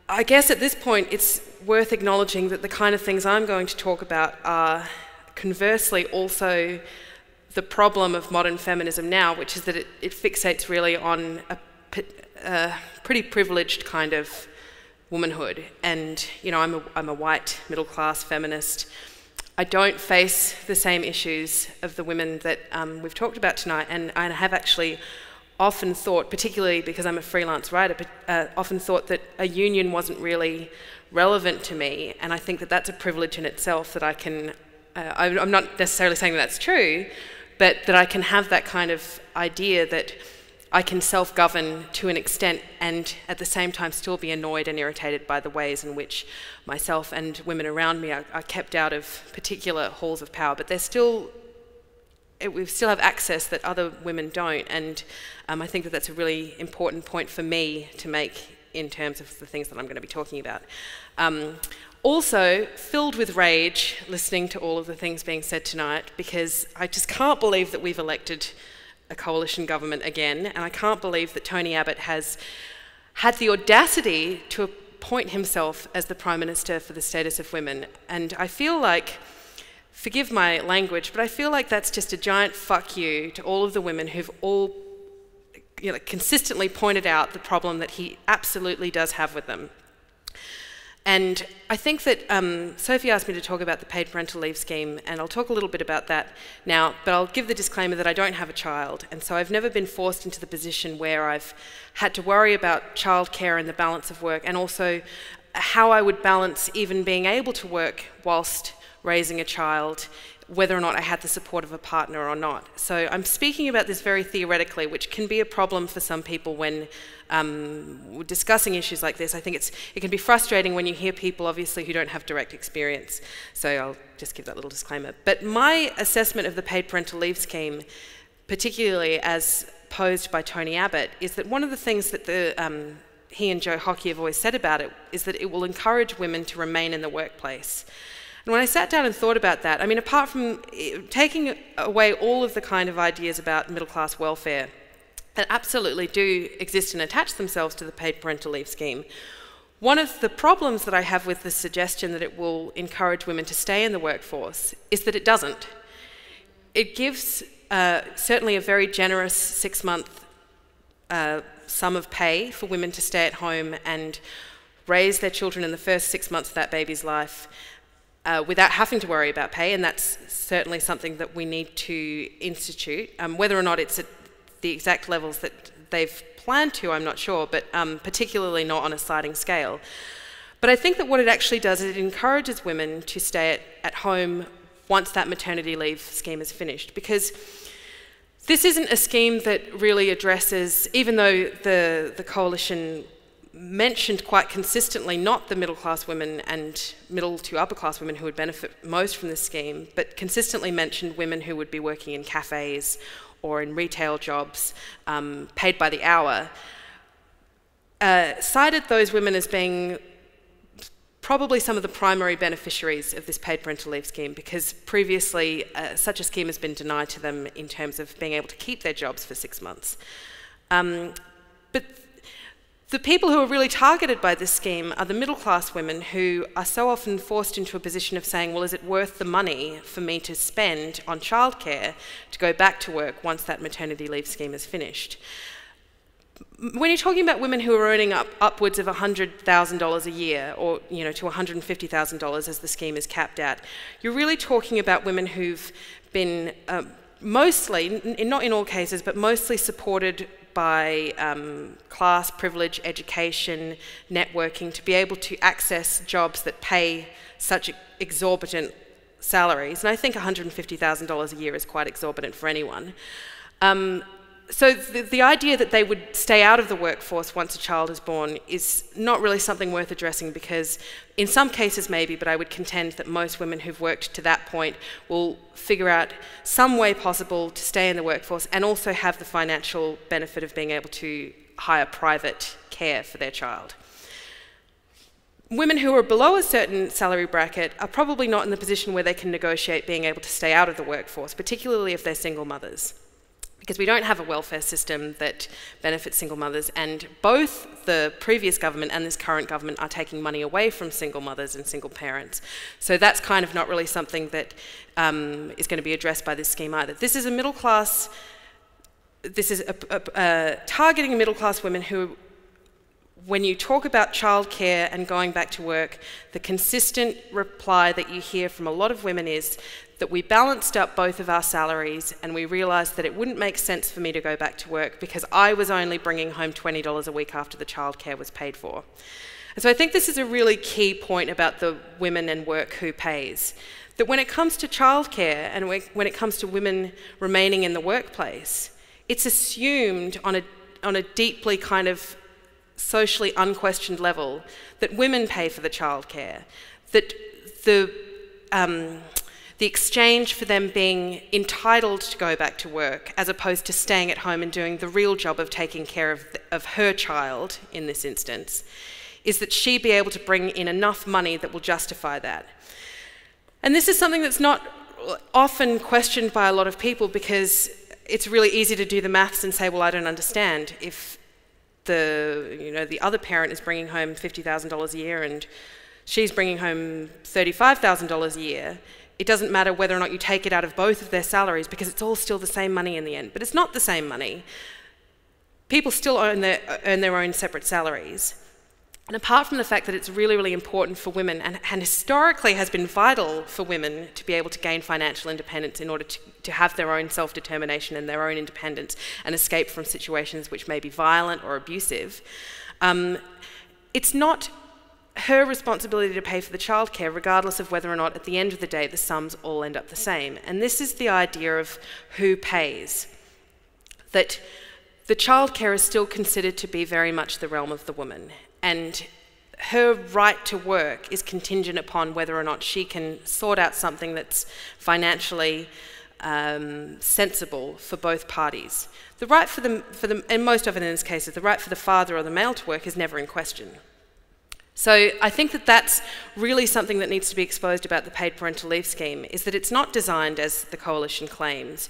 Speaker 5: I guess at this point, it's worth acknowledging that the kind of things I'm going to talk about are conversely also the problem of modern feminism now, which is that it, it fixates really on a, a, pretty privileged kind of womanhood. And, you know, I'm a, I'm a white middle class feminist. I don't face the same issues of the women that um, we've talked about tonight, and I have actually often thought, particularly because I'm a freelance writer, but, uh, often thought that a union wasn't really relevant to me, and I think that that's a privilege in itself that I can. Uh, I'm not necessarily saying that that's true, but that I can have that kind of idea that I can self govern to an extent and at the same time still be annoyed and irritated by the ways in which myself and women around me are, are kept out of particular halls of power. But there's still we still have access that other women don't, and um, I think that that's a really important point for me to make in terms of the things that I'm going to be talking about. Um, also, filled with rage listening to all of the things being said tonight because I just can't believe that we've elected a coalition government again, and I can't believe that Tony Abbott has had the audacity to appoint himself as the Prime Minister for the status of women. And I feel like forgive my language, but I feel like that's just a giant fuck you to all of the women who've all you know, consistently pointed out the problem that he absolutely does have with them. And I think that um, Sophie asked me to talk about the paid parental leave scheme, and I'll talk a little bit about that now, but I'll give the disclaimer that I don't have a child, and so I've never been forced into the position where I've had to worry about childcare and the balance of work, and also how I would balance even being able to work whilst raising a child, whether or not I had the support of a partner or not. So I'm speaking about this very theoretically, which can be a problem for some people when um, discussing issues like this. I think it's, it can be frustrating when you hear people, obviously, who don't have direct experience. So I'll just give that little disclaimer. But my assessment of the paid parental leave scheme, particularly as posed by Tony Abbott, is that one of the things that the um, he and Joe Hockey have always said about it is that it will encourage women to remain in the workplace. And when I sat down and thought about that, I mean, apart from eh, taking away all of the kind of ideas about middle class welfare that absolutely do exist and attach themselves to the paid parental leave scheme, one of the problems that I have with the suggestion that it will encourage women to stay in the workforce is that it doesn't. It gives uh, certainly a very generous six month uh, sum of pay for women to stay at home and raise their children in the first six months of that baby's life uh, without having to worry about pay, and that's certainly something that we need to institute. Um, whether or not it's at the exact levels that they've planned to, I'm not sure, but um, particularly not on a sliding scale. But I think that what it actually does is it encourages women to stay at, at home once that maternity leave scheme is finished. Because this isn't a scheme that really addresses, even though the, the coalition mentioned quite consistently not the middle class women and middle to upper class women who would benefit most from this scheme, but consistently mentioned women who would be working in cafes or in retail jobs um, paid by the hour, uh, cited those women as being probably some of the primary beneficiaries of this paid parental leave scheme because previously uh, such a scheme has been denied to them in terms of being able to keep their jobs for six months. Um, but the people who are really targeted by this scheme are the middle class women who are so often forced into a position of saying, well, is it worth the money for me to spend on childcare to go back to work once that maternity leave scheme is finished? When you're talking about women who are earning up upwards of $100,000 a year, or you know, to $150,000 as the scheme is capped at, you're really talking about women who've been uh, mostly, not in all cases, but mostly supported by um, class, privilege, education, networking to be able to access jobs that pay such exorbitant salaries. And I think $150,000 a year is quite exorbitant for anyone. Um, so the, the, idea that they would stay out of the workforce once a child is born is not really something worth addressing because in some cases maybe, but I would contend that most women who've worked to that point will figure out some way possible to stay in the workforce and also have the financial benefit of being able to hire private care for their child. Women who are below a certain salary bracket are probably not in the position where they can negotiate being able to stay out of the workforce, particularly if they're single mothers because we don't have a welfare system that benefits single mothers, and both the previous government and this current government are taking money away from single mothers and single parents. So that's kind of not really something that um, is going to be addressed by this scheme either. This is a middle class, this is a, a, a targeting middle class women who when you talk about childcare and going back to work, the consistent reply that you hear from a lot of women is that we balanced up both of our salaries and we realised that it wouldn't make sense for me to go back to work because I was only bringing home $20 a week after the childcare was paid for. And so I think this is a really key point about the women and work who pays. That when it comes to childcare and when it comes to women remaining in the workplace, it's assumed on a, on a deeply kind of socially unquestioned level that women pay for the childcare, that the um, the exchange for them being entitled to go back to work as opposed to staying at home and doing the real job of taking care of, the, of her child in this instance is that she be able to bring in enough money that will justify that. And this is something that's not often questioned by a lot of people because it's really easy to do the maths and say, well, I don't understand. If the, you know, the other parent is bringing home $50,000 a year and she's bringing home $35,000 a year, it doesn't matter whether or not you take it out of both of their salaries because it's all still the same money in the end. But it's not the same money. People still earn their, earn their own separate salaries. And apart from the fact that it's really, really important for women and, and, historically has been vital for women to be able to gain financial independence in order to, to have their own self determination and their own independence and escape from situations which may be violent or abusive, um, it's not her responsibility to pay for the childcare, regardless of whether or not at the end of the day the sums all end up the same. And this is the idea of who pays. That the childcare is still considered to be very much the realm of the woman. And her right to work is contingent upon whether or not she can sort out something that's financially um, sensible for both parties. The right for the, for the, and most often in this case, the right for the father or the male to work is never in question. So I think that that's really something that needs to be exposed about the paid parental leave scheme is that it's not designed, as the coalition claims,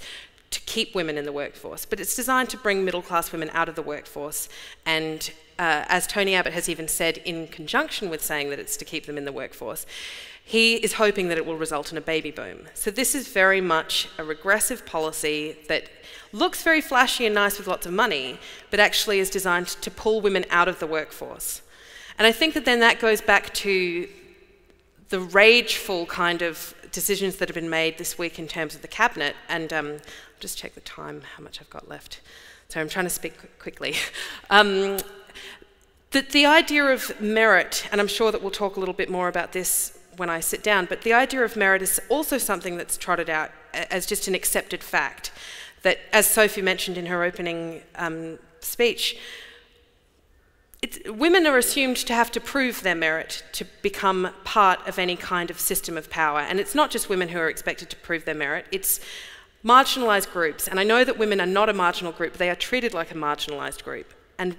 Speaker 5: to keep women in the workforce, but it's designed to bring middle class women out of the workforce. And uh, as Tony Abbott has even said, in conjunction with saying that it's to keep them in the workforce, he is hoping that it will result in a baby boom. So this is very much a regressive policy that looks very flashy and nice with lots of money, but actually is designed to pull women out of the workforce. And I think that then that goes back to the rageful kind of decisions that have been made this week in terms of the cabinet. And um, I'll just check the time, how much I've got left. So I'm trying to speak quickly. Um, the, the idea of merit, and I'm sure that we'll talk a little bit more about this when I sit down, but the idea of merit is also something that's trotted out as just an accepted fact. That, as Sophie mentioned in her opening um, speech, women are assumed to have to prove their merit to become part of any kind of system of power. And it's not just women who are expected to prove their merit, it's marginalised groups. And I know that women are not a marginal group, they are treated like a marginalised group. And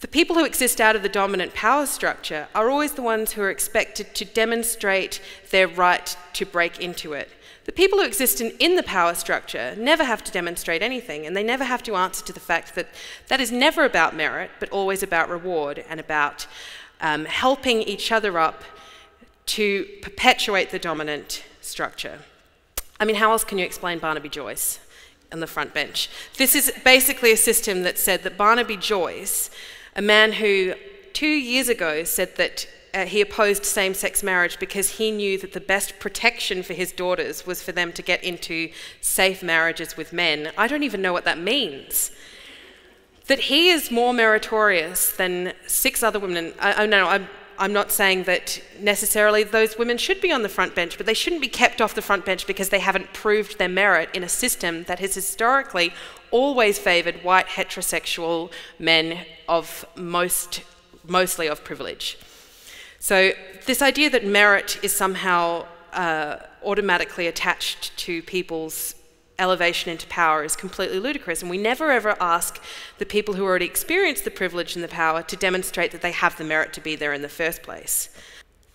Speaker 5: the people who exist out of the dominant power structure are always the ones who are expected to demonstrate their right to break into it. The people who exist in, in, the power structure never have to demonstrate anything, and they never have to answer to the fact that that is never about merit, but always about reward and about um, helping each other up to perpetuate the dominant structure. I mean, how else can you explain Barnaby Joyce on the front bench? This is basically a system that said that Barnaby Joyce a man who two years ago said that uh, he opposed same sex marriage because he knew that the best protection for his daughters was for them to get into safe marriages with men. I don't even know what that means. That he is more meritorious than six other women. I, I no, I'm, I'm not saying that necessarily those women should be on the front bench, but they shouldn't be kept off the front bench because they haven't proved their merit in a system that has historically always favoured white heterosexual men of most, mostly of privilege. So this idea that merit is somehow uh, automatically attached to people's elevation into power is completely ludicrous. And we never ever ask the people who already experience the privilege and the power to demonstrate that they have the merit to be there in the first place.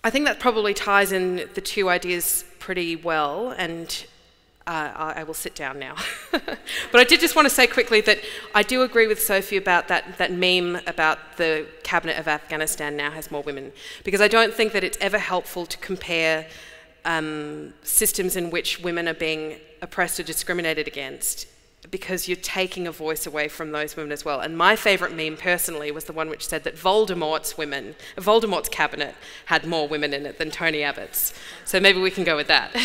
Speaker 5: I think that probably ties in the two ideas pretty well, and uh, I will sit down now. but I did just want to say quickly that I do agree with Sophie about that, that meme about the cabinet of Afghanistan now has more women, because I don't think that it's ever helpful to compare um, systems in which women are being oppressed or discriminated against because you're taking a voice away from those women as well. And my favourite meme personally was the one which said that Voldemort's women, Voldemort's cabinet had more women in it than Tony Abbott's. So maybe we can go with that.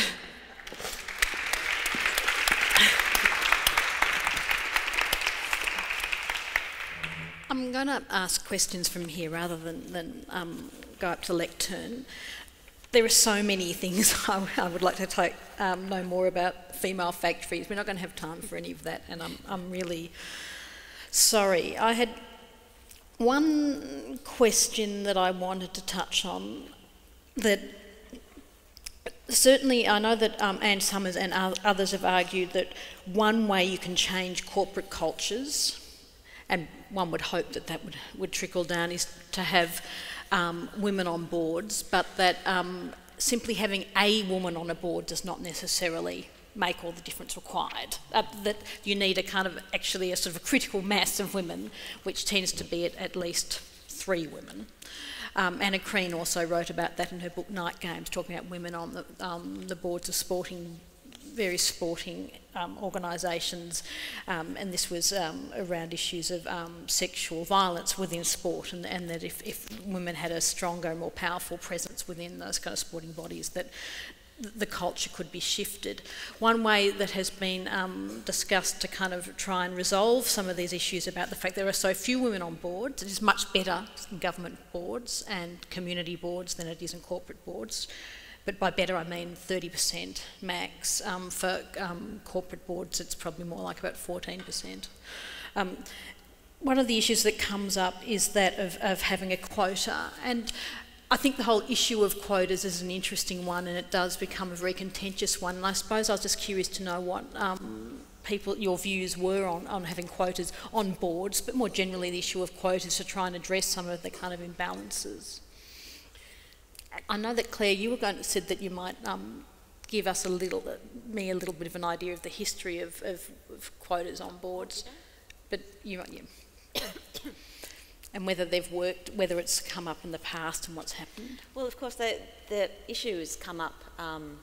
Speaker 1: I'm going to ask questions from here rather than, than um, go up to lectern. There are so many things I, would like to take, um, know more about female factories. We're not going to have time for any of that, and I'm, I'm really sorry. I had one question that I wanted to touch on that certainly I know that um, Anne Summers and others have argued that one way you can change corporate cultures and one would hope that that would, would trickle down, is to have um, women on boards, but that um, simply having a woman on a board does not necessarily make all the difference required. Uh, that you need a kind of actually a sort of a critical mass of women, which tends to be at, at least three women. Um, Anna Krien also wrote about that in her book Night Games, talking about women on the, um, the boards of sporting various sporting um, organisations, um, and this was um, around issues of um, sexual violence within sport, and, and that if, if, women had a stronger, more powerful presence within those kind of sporting bodies, that the culture could be shifted. One way that has been um, discussed to kind of try and resolve some of these issues about the fact there are so few women on boards, it is much better in government boards and community boards than it is in corporate boards but by better I mean 30% max. Um, for um, corporate boards, it's probably more like about 14%. Um, one of the issues that comes up is that of, of having a quota, and I think the whole issue of quotas is an interesting one, and it does become a very contentious one. And I suppose I was just curious to know what um, people your views were on, on having quotas on boards, but more generally the issue of quotas to try and address some of the kind of imbalances. I know that Clare, you were going to said that you might um, give us a little, uh, me a little bit of an idea of the history of, of, of quotas on boards, but you, yeah. and whether they've worked, whether it's come up in the past and what's happened.
Speaker 3: Well, of course, the, the issue has come up um,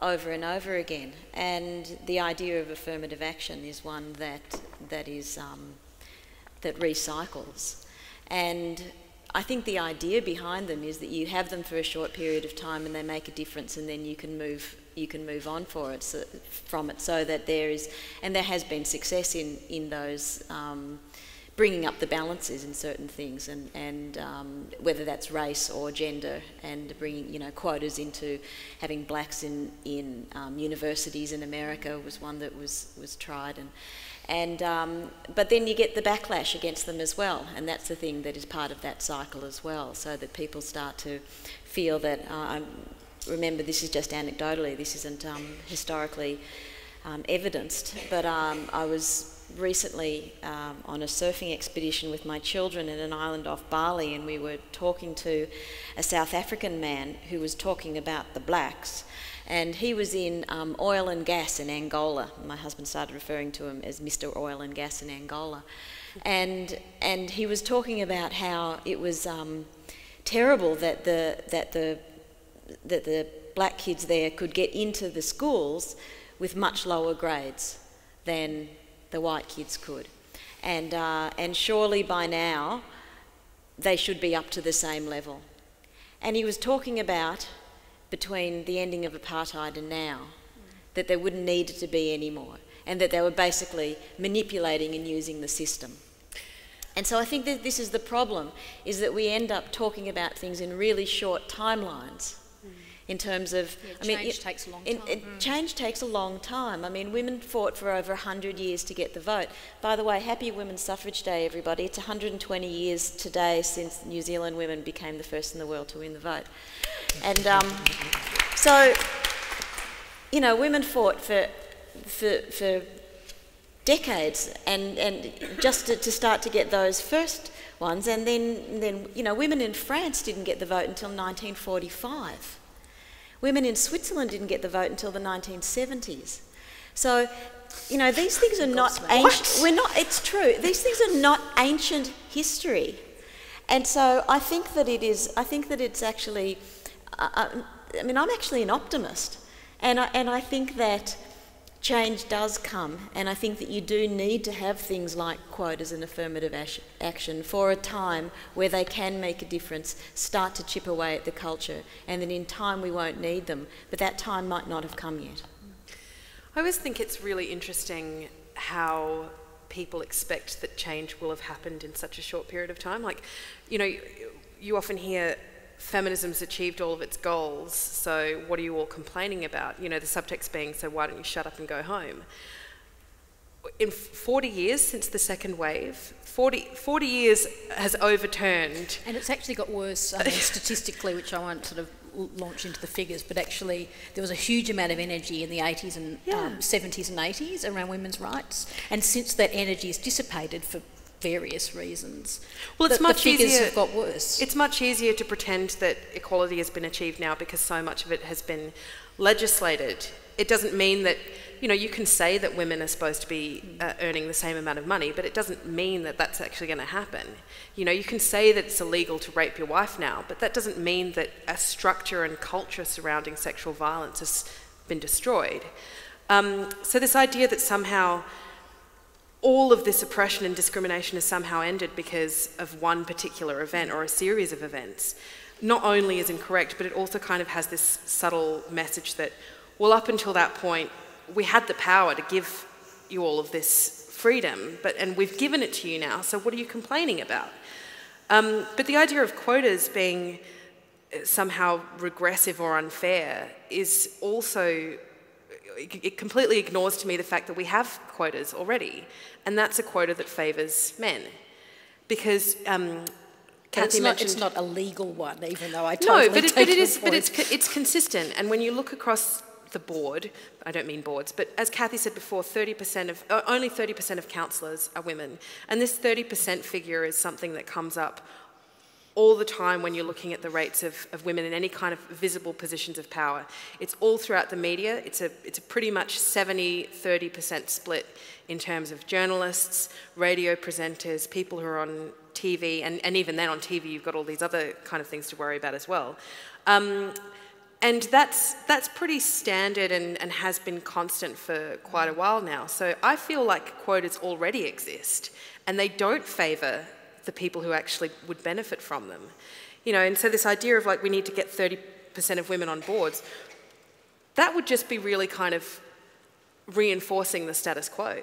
Speaker 3: over and over again, and the idea of affirmative action is one that that is um, that recycles, and I think the idea behind them is that you have them for a short period of time and they make a difference, and then you can move you can move on for it so, from it, so that there is and there has been success in in those. Um, bringing up the balances in certain things, and, and um, whether that's race or gender, and bringing you know quotas into having blacks in in um, universities in America was one that was was tried, and and um, but then you get the backlash against them as well, and that's the thing that is part of that cycle as well, so that people start to feel that. Uh, remember, this is just anecdotally. This isn't um, historically um, evidenced, but um, I was recently um, on a surfing expedition with my children in an island off Bali, and we were talking to a South African man who was talking about the blacks. And he was in um, oil and gas in Angola. My husband started referring to him as Mr. Oil and Gas in Angola. And, and he was talking about how it was um, terrible that the, that, the, that the black kids there could get into the schools with much lower grades than the white kids could. And, uh, and surely by now they should be up to the same level. And he was talking about between the ending of apartheid and now that there wouldn't need to be any more, and that they were basically manipulating and using the system. And so I think that this is the problem, is that we end up talking about things in really short timelines in terms of.
Speaker 1: Yeah, I mean, change it, takes a long time.
Speaker 3: It,
Speaker 1: mm.
Speaker 3: Change takes a long time. I mean, women fought for over 100 years to get the vote. By the way, happy Women's Suffrage Day, everybody. It's 120 years today since New Zealand women became the first in the world to win the vote. And um, so, you know, women fought for, for, for decades and, and just to, to start to get those first ones. And then, then, you know, women in France didn't get the vote until 1945. Women in Switzerland didn't get the vote until the 1970s. So, you know, these things are not ancient. We're not. It's true. These things are not ancient history, and so I think that it is. I think that it's actually. Uh, uh I mean, I'm actually an optimist, and I, and I think that change does come, and I think that you do need to have things like quotas and affirmative action for a time where they can make a difference, start to chip away at the culture, and then in time we won't need them, but that time might not have come yet.
Speaker 5: I always think it's really interesting how people expect that change will have happened in such a short period of time. Like, you know, you often hear feminism's achieved all of its goals, so what are you all complaining about? You know, the subtext being, so why don't you shut up and go home? In 40 years since the second wave, 40, 40 years has overturned.
Speaker 1: And it's actually got worse I mean, statistically, which I won't sort of launch into the figures, but actually there was a huge amount of energy in the 80s and yeah. um, 70s and 80s around women's rights. And since that energy has dissipated for various reasons.
Speaker 5: Well, it's
Speaker 1: the,
Speaker 5: much
Speaker 1: the figures
Speaker 5: easier.
Speaker 1: have got worse.
Speaker 5: It's much easier to pretend that equality has been achieved now because so much of it has been legislated. It doesn't mean that you know you can say that women are supposed to be uh, earning the same amount of money, but it doesn't mean that that's actually going to happen. You know, you can say that it's illegal to rape your wife now, but that doesn't mean that a structure and culture surrounding sexual violence has been destroyed. Um, so this idea that somehow all of this oppression and discrimination has somehow ended because of one particular event or a series of events, not only is incorrect, but it also kind of has this subtle message that, well, up until that point, we had the power to give you all of this freedom, but and we've given it to you now. So what are you complaining about? Um, but the idea of quotas being somehow regressive or unfair is also it completely ignores to me the fact that we have quotas already, and that's a quota that favours men. Because um,
Speaker 1: Cathy
Speaker 5: it's
Speaker 1: not, it's not a legal one, even though I totally
Speaker 5: no, but,
Speaker 1: it,
Speaker 5: but it is, but it's it's consistent. And when you look across the board, I don't mean boards, but as Cathy said before, 30% of uh, only 30% of councillors are women, and this 30% figure is something that comes up all the time when you're looking at the rates of, of women in any kind of visible positions of power. It's all throughout the media. It's a, it's a pretty much 70 30% split in terms of journalists, radio presenters, people who are on TV, and, and even then on TV, you've got all these other kind of things to worry about as well. Um, and that's, that's pretty standard and, and has been constant for quite a while now. So I feel like quotas already exist, and they don't favour for people who actually would benefit from them. You know, and so this idea of like we need to get 30% of women on boards, that would just be really kind of reinforcing the status quo.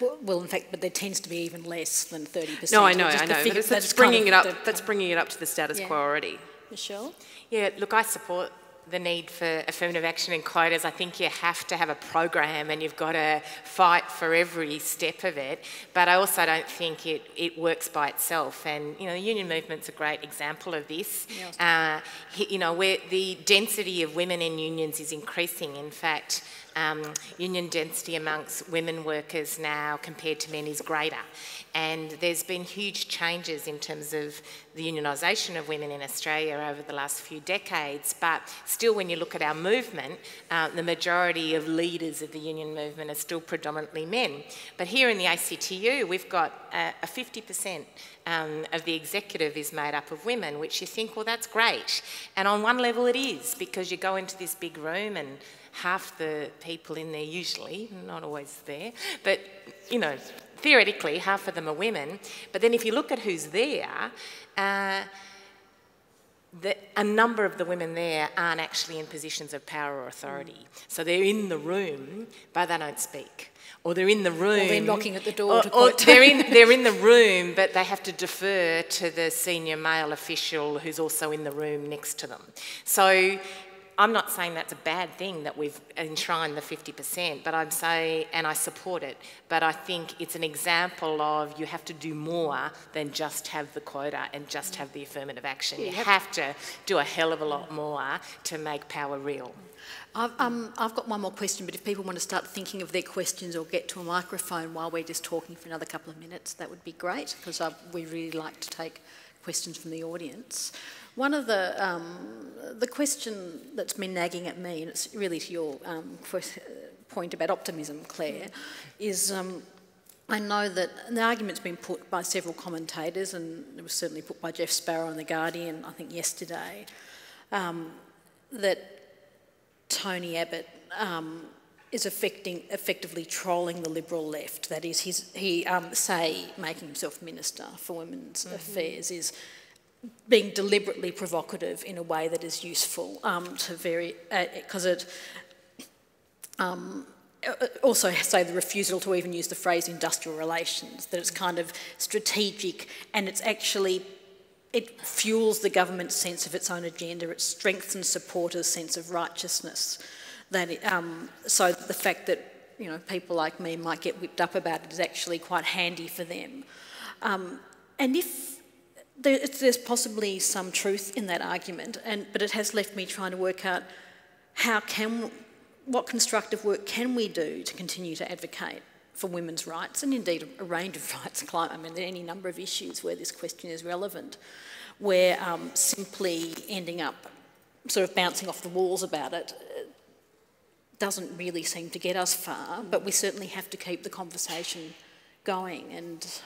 Speaker 1: Well, well, in fact, but there tends to be even less than 30%.
Speaker 5: No, I know,
Speaker 1: Just
Speaker 5: I
Speaker 1: the
Speaker 5: know.
Speaker 1: figure-
Speaker 5: But it's,
Speaker 1: that's
Speaker 5: that's
Speaker 1: kind
Speaker 5: bringing
Speaker 1: of
Speaker 5: it up.
Speaker 1: the-
Speaker 5: That's bringing it up to the status
Speaker 1: Yeah.
Speaker 5: quo already.
Speaker 1: Michele?
Speaker 4: Yeah, look, I support the need for affirmative action and quotas. I think you have to have a program and you've got to fight for every step of it. But I also don't think it, it works by itself. And, you know, the union movement's a great example of this. Uh, you know, where the density of women in unions is increasing. In fact, um, union density amongst women workers now compared to men is greater. And there's been huge changes in terms of the unionisation of women in Australia over the last few decades. But still, when you look at our movement, uh, the majority of leaders of the union movement are still predominantly men. But here in the ACTU, we've got uh, a 50% um, of the executive is made up of women, which you think, well, that's great. And on one level, it is, because you go into this big room and half the people in there usually, not always there, but you know, theoretically, half of them are women. But then if you look at who's there, uh, the, a number of the women there aren't actually in positions of power or authority. So they're in the room, but they don't speak. Or they're in the room.
Speaker 1: they're knocking at the door
Speaker 4: Or,
Speaker 1: to
Speaker 4: or they're, in, they're in the room, but they have to defer to the senior male official who's also in the room next to them. So I'm not saying that's a bad thing that we've enshrined the 50%, but I'm saying, and I support it, but I think it's an example of you have to do more than just have the quota and just have the affirmative action. You have to do a hell of a lot more to make power real.
Speaker 1: I've, um, I've got one more question, but if people want to start thinking of their questions or get to a microphone while we're just talking for another couple of minutes, that would be great, because we really like to take questions from the audience. One of the, um, the question that's been nagging at me, and it's really to your um, point about optimism, Clare, is um, I know that the argument's been put by several commentators, and it was certainly put by Jeff Sparrow in The Guardian, I think yesterday, um, that Tony Abbott um, is affecting, effectively trolling the Liberal left. That is, his, he, um, say, making himself Minister for Women's mm-hmm. Affairs is being deliberately provocative in a way that is useful um, to very, because uh, it um, also say the refusal to even use the phrase industrial relations, that it's kind of strategic and it's actually it fuels the government's sense of its own agenda. It strengthens supporters' sense of righteousness. That um, so the fact that you know people like me might get whipped up about it is actually quite handy for them. Um, and if there, there's possibly some truth in that argument, and but it has left me trying to work out how can what constructive work can we do to continue to advocate for women's rights and indeed a range of rights. I mean, any number of issues where this question is relevant, where um, simply ending up sort of bouncing off the walls about it doesn't really seem to get us far, but we certainly have to keep the conversation going and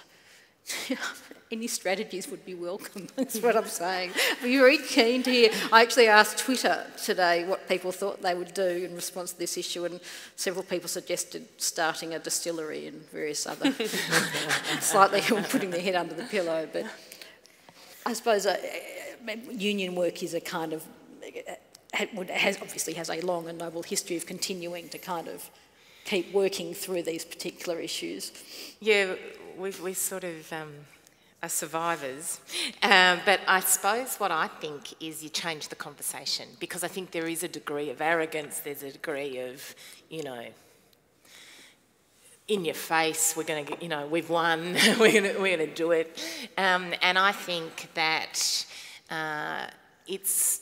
Speaker 1: any strategies would be welcome. That's what I'm saying. We're very keen to hear. I actually asked Twitter today what people thought they would do in response to this issue, and several people suggested starting a distillery and various other slightly putting their head under the pillow. But I suppose uh, union work is a kind of has obviously has a long and noble history of continuing to kind of keep working through these particular issues.
Speaker 4: Yeah, we we sort of um, are survivors. Um, but I suppose what I think is you change the conversation because I think there is a degree of arrogance, there's a degree of, you know, in your face, we're going to, you know, we've won, we're going we're to do it. Um, and I think that uh, it's,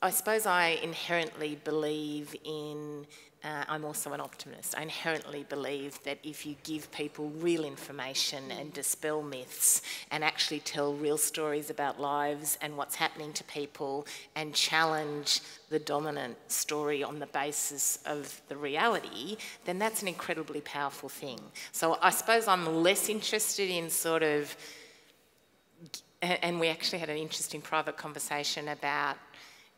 Speaker 4: I suppose I inherently believe in uh, I'm also an optimist. I inherently believe that if you give people real information and dispel myths and actually tell real stories about lives and what's happening to people and challenge the dominant story on the basis of the reality, then that's an incredibly powerful thing. So I suppose I'm less interested in sort of, and we actually had an interesting private conversation about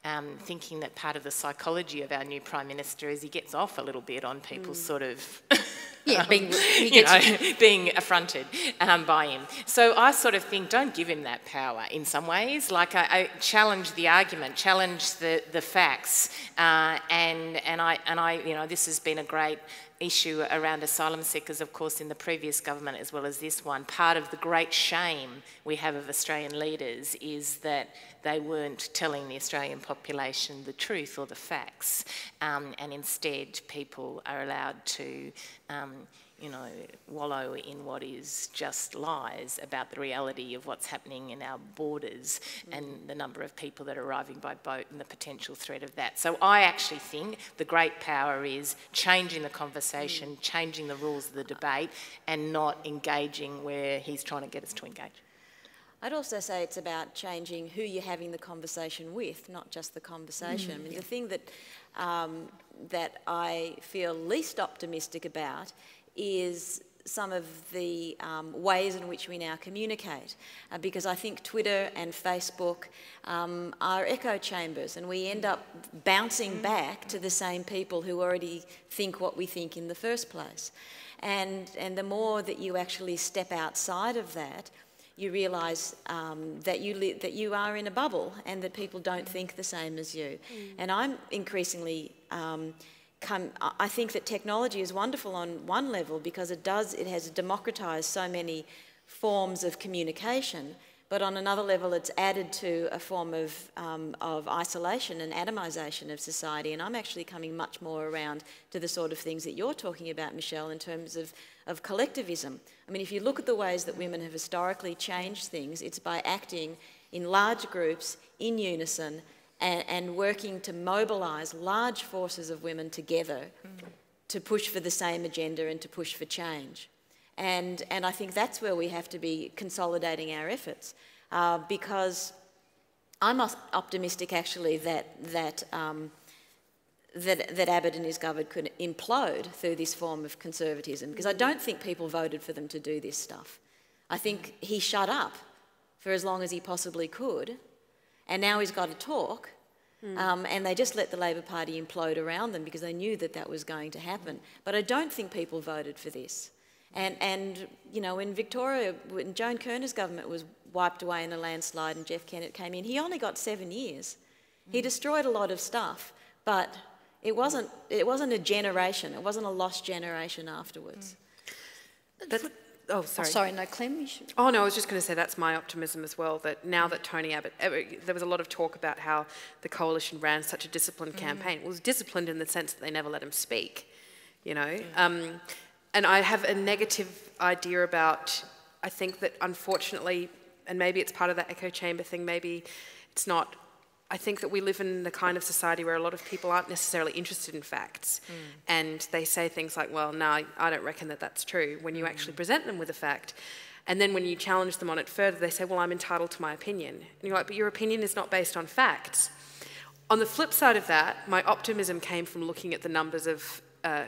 Speaker 4: um, thinking that part of the psychology of our new Prime Minister is he gets off a little bit on people's mm. sort of
Speaker 1: Yeah, being,
Speaker 4: you know, being affronted um, by him. So I sort of think, don't give him that power in some ways. Like I, I challenge the argument, challenge the the facts, uh, and and I and I, you know, this has been a great issue around asylum seekers, of course, in the previous government as well as this one. Part of the great shame we have of Australian leaders is that they weren't telling the Australian population the truth or the facts, um, and instead people are allowed to. Um, you know, wallow in what is just lies about the reality of what's happening in our borders mm. and the number of people that are arriving by boat and the potential threat of that. So I actually think the great power is changing the conversation, mm. changing the rules of the debate, and not engaging where he's trying to get us to engage.
Speaker 3: I'd also say it's about changing who you're having the conversation with, not just the conversation. Mm, I mean, yeah. the thing that um, that I feel least optimistic about is some of the um, ways in which we now communicate. Uh, because I think Twitter and Facebook um, are echo chambers and we end up bouncing back to the same people who already think what we think in the first place. And, and the more that you actually step outside of that, you realise um, that, you that you are in a bubble and that people don't think the same as you. Mm. And I'm increasingly um, come, I think that technology is wonderful on one level because it does, it has democratised so many forms of communication, but on another level it's added to a form of, um, of isolation and atomisation of society. And I'm actually coming much more around to the sort of things that you're talking about, Michele, in terms of, of collectivism. I mean, if you look at the ways that women have historically changed things, it's by acting in large groups, in unison, and, and working to mobilise large forces of women together mm. to push for the same agenda and to push for change. And, and I think that's where we have to be consolidating our efforts uh, because I'm optimistic actually that, that, um, that, that Abbott and his government could implode through this form of conservatism because I don't think people voted for them to do this stuff. I think he shut up for as long as he possibly could and now he's got to talk. Mm. Um, and they just let the Labor Party implode around them because they knew that that was going to happen. But I don't think people voted for this. And, and you know, in Victoria, when Joan Kirner's government was wiped away in a landslide and Jeff Kennett came in, he only got seven years. Mm. He hmm. destroyed a lot of stuff, but it wasn't, it wasn't a generation. It wasn't a lost generation afterwards.
Speaker 5: Mm. Oh, sorry.
Speaker 1: Oh, sorry, no, Clem,
Speaker 5: Oh, no, I was just going to say that's my optimism as well, that now that Tony Abbott, there was a lot of talk about how the coalition ran such a disciplined mm. campaign. It was disciplined in the sense that they never let him speak, you know. Yeah. Um, and I have a negative idea about, I think that unfortunately, and maybe it's part of that echo chamber thing, maybe it's not I think that we live in the kind of society where a lot of people aren't necessarily interested in facts. Mm. And they say things like, well, no, I don't reckon that that's true, when you mm. actually present them with a fact. And then when you challenge them on it further, they say, well, I'm entitled to my opinion. And you're like, but your opinion is not based on facts. On the flip side of that, my optimism came from looking at the numbers of uh,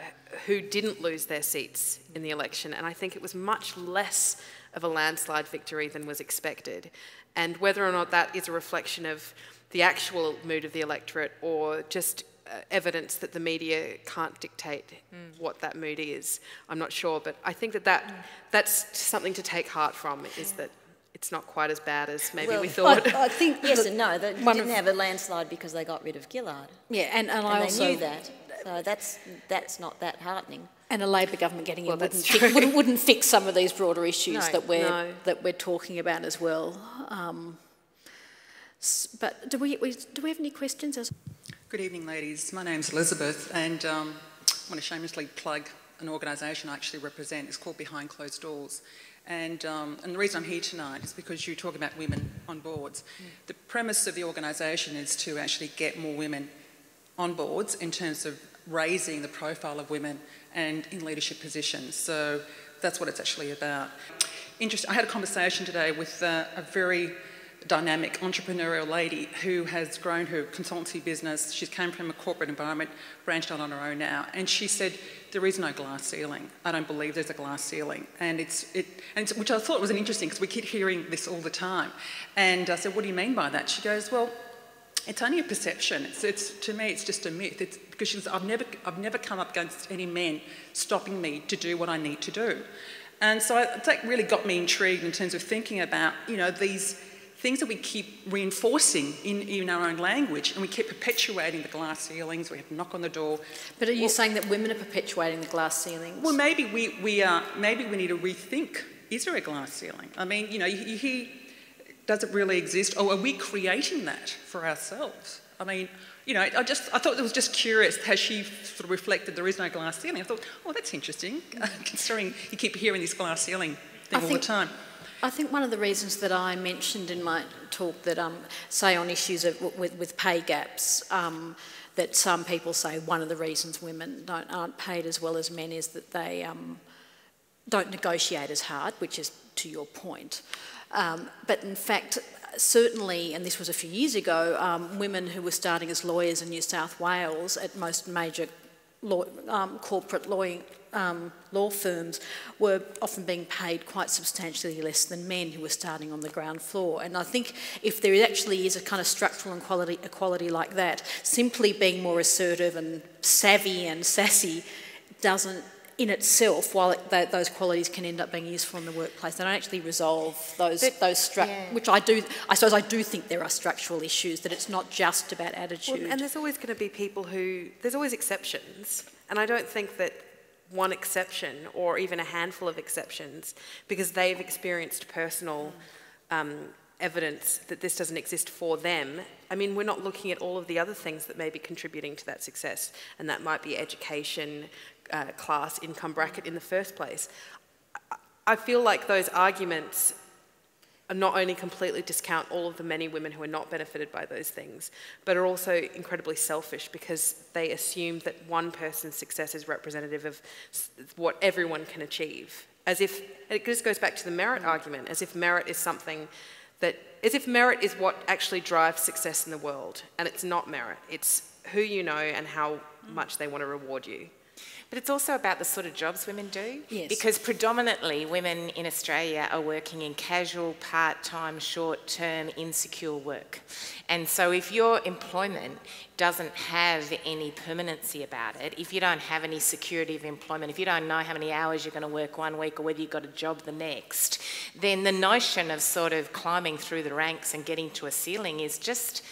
Speaker 5: who didn't lose their seats in the election. And I think it was much less of a landslide victory than was expected. And whether or not that is a reflection of the actual mood of the electorate or just uh, evidence that the media can't dictate mm. what that mood is. I'm not sure, but I think that, that mm. that's something to take heart from is that it's not quite as bad as maybe
Speaker 3: well,
Speaker 5: we thought.
Speaker 3: I, I think yes and no. They didn't have a landslide because they got rid of Gillard.
Speaker 1: Yeah, and, and, and
Speaker 3: I
Speaker 1: they
Speaker 3: also knew that. So that's that's not that heartening.
Speaker 1: And a Labor government getting well, in wouldn't fix, wouldn't, wouldn't, fix some of these broader issues no, that we're no. that we're talking about as well. Um, but do we, do we have any questions?
Speaker 6: Good evening, ladies. My name's Elizabeth, and um, I want to shamelessly plug an organisation I actually represent. It's called Behind Closed Doors. And, um, and the reason I'm here tonight is because you talk about women on boards. Mm. The premise of the organisation is to actually get more women on boards in terms of raising the profile of women and in leadership positions. So that's what it's actually about. Interesting. I had a conversation today with uh, a very dynamic entrepreneurial lady who has grown her consultancy business. She's came from a corporate environment, branched out on her own now, and she said, "There is no glass ceiling. I don't believe there's a glass ceiling." And it's it, and it's, which I thought was an interesting because we keep hearing this all the time. And I said, "What do you mean by that?" She goes, "Well." It's only a perception. It's, it's, to me, it's just a myth. It's because she I've never, I've never come up against any men stopping me to do what I need to do. And so I, that really got me intrigued in terms of thinking about, you know, these things that we keep reinforcing in, in our own language, and we keep perpetuating the glass ceilings. We have to knock on the door.
Speaker 1: But are you well, saying that women are perpetuating the glass ceilings?
Speaker 6: Well, maybe we, we are. Maybe we need to rethink: is there a glass ceiling? I mean, you know, you, you hear does it really exist, or are we creating that for ourselves? I mean, you know, I just I thought it was just curious how she sort of reflected there is no glass ceiling. I thought, oh, that's interesting, considering you keep hearing this glass ceiling thing I all think, the time.
Speaker 1: I think one of the reasons that I mentioned in my talk that, um, say, on issues of, with, with pay gaps, um, that some people say one of the reasons women don't, aren't paid as well as men is that they um, don't negotiate as hard, which is to your point. Um, but in fact, certainly, and this was a few years ago, um, women who were starting as lawyers in New South Wales at most major law, um, corporate law, um, law firms were often being paid quite substantially less than men who were starting on the ground floor. And I think if there actually is a kind of structural equality, equality like that, simply being more assertive and savvy and sassy doesn't in itself, while it, those qualities can end up being useful in the workplace, they don't actually resolve those but, those yeah. which I do. I suppose I do think there are structural issues that it's not just about attitude.
Speaker 5: Well, and there's always going to be people who there's always exceptions, and I don't think that one exception or even a handful of exceptions because they've experienced personal. Um, evidence that this doesn't exist for them, I mean, we're not looking at all of the other things that may be contributing to that success, and that might be education, uh, class income bracket in the first place. I feel like those arguments not only completely discount all of the many women who are not benefited by those things, but are also incredibly selfish because they assume that one person's success is representative of what everyone can achieve. As if, it just goes back to the merit argument, as if merit is something that, as if merit is what actually drives success in the world, and it's not merit, it's who you know and how much they want to reward you.
Speaker 4: But it's also about the sort of jobs women do.
Speaker 1: Yes.
Speaker 4: Because predominantly women in Australia are working in casual, part time, short term, insecure work. And so if your employment doesn't have any permanency about it, if you don't have any security of employment, if you don't know how many hours you're going to work one week or whether you've got a job the next, then the notion of sort of climbing through the ranks and getting to a ceiling is just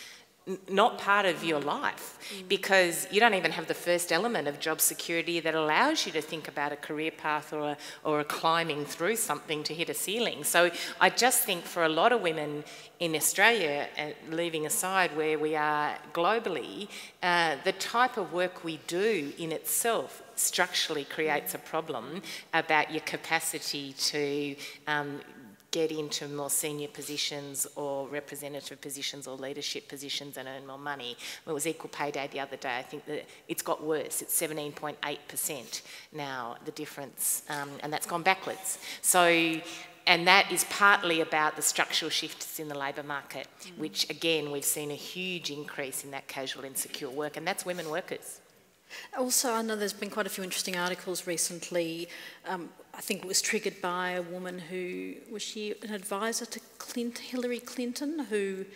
Speaker 4: not part of your life because you don't even have the first element of job security that allows you to think about a career path or a, or a climbing through something to hit a ceiling. So I just think for a lot of women in Australia, uh, leaving aside where we are globally, uh, the type of work we do in itself structurally creates a problem about your capacity to um, get into more senior positions or representative positions or leadership positions and earn more money. It was Equal Pay Day the other day. I think that it's got worse. It's 17.8% now, the difference, um, and that's gone backwards. So and that is partly about the structural shifts in the labour market, mm. which again we've seen a huge increase in that casual insecure work, and that's women workers.
Speaker 1: Also, I know there's been quite a few interesting articles recently. Um, I think it was triggered by a woman who was she an advisor to Clint, Hillary Clinton, who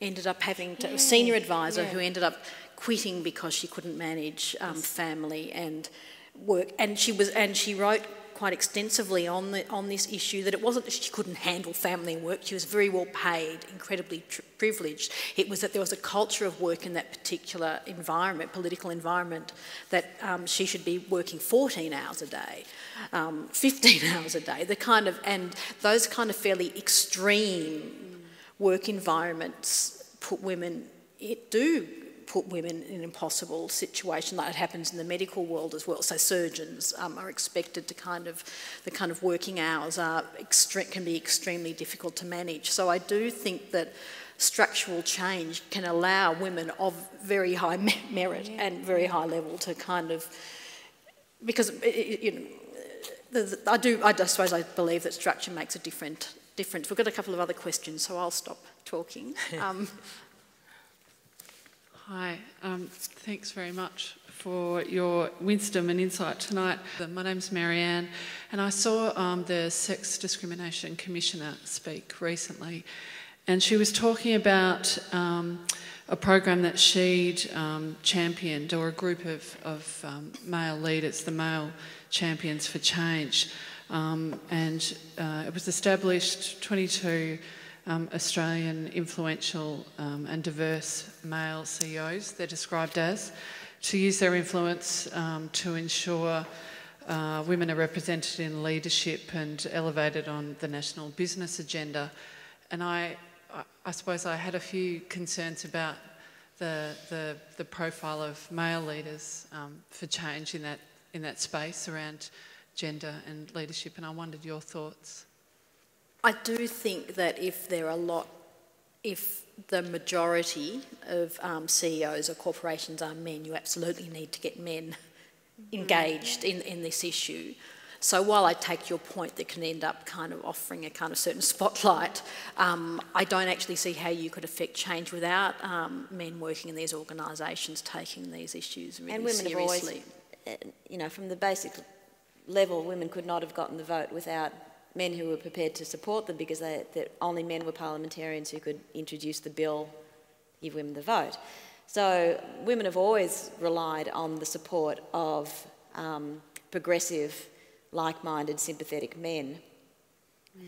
Speaker 1: ended up having to, yeah, a senior advisor yeah. who ended up quitting because she couldn't manage um, family and work. And she was and she wrote quite extensively on, the, on this issue that it wasn't that she couldn't handle family work, she was very well paid, incredibly privileged. It was that there was a culture of work in that particular environment, political environment, that um, she should be working 14 hours a day, um, 15 hours a day, the kind of, and those kind of fairly extreme work environments put women, it do put women in an impossible situation like it happens in the medical world as well. So surgeons um, are expected to kind of, the kind of working hours are extre- can be extremely difficult to manage. So I do think that structural change can allow women of very high merit yeah. and very high level to kind of, because you know, I do, I suppose I believe that structure makes a different difference. We've got a couple of other questions, so I'll stop talking. Um,
Speaker 7: Hi, um, thanks very much for your wisdom and insight tonight. My name's Marianne, and I saw um, the Sex Discrimination Commissioner speak recently, and she was talking about um, a program that she'd um, championed, or a group of, of um, male leaders, the Male Champions for Change. Um, and uh, it was established 22 um, Australian influential um, and diverse male CEOs, they're described as, to use their influence um, to ensure uh, women are represented in leadership and elevated on the national business agenda. And I, I suppose I had a few concerns about the, the, the profile of male leaders um, for change in that, in that space around gender and leadership, and I wondered your thoughts.
Speaker 1: I do think that if there are a lot, if the majority of um, CEOs or corporations are men, you absolutely need to get men engaged in, in this issue. So while I take your point that can end up kind of offering a kind of certain spotlight, um, I don't actually see how you could affect change without um, men working in these organisations taking these issues really
Speaker 3: and women
Speaker 1: seriously.
Speaker 3: Have always, you know, from the basic level, women could not have gotten the vote without men who were prepared to support them because they, only men were parliamentarians who could introduce the bill, give women the vote. So women have always relied on the support of um, progressive, like-minded, sympathetic men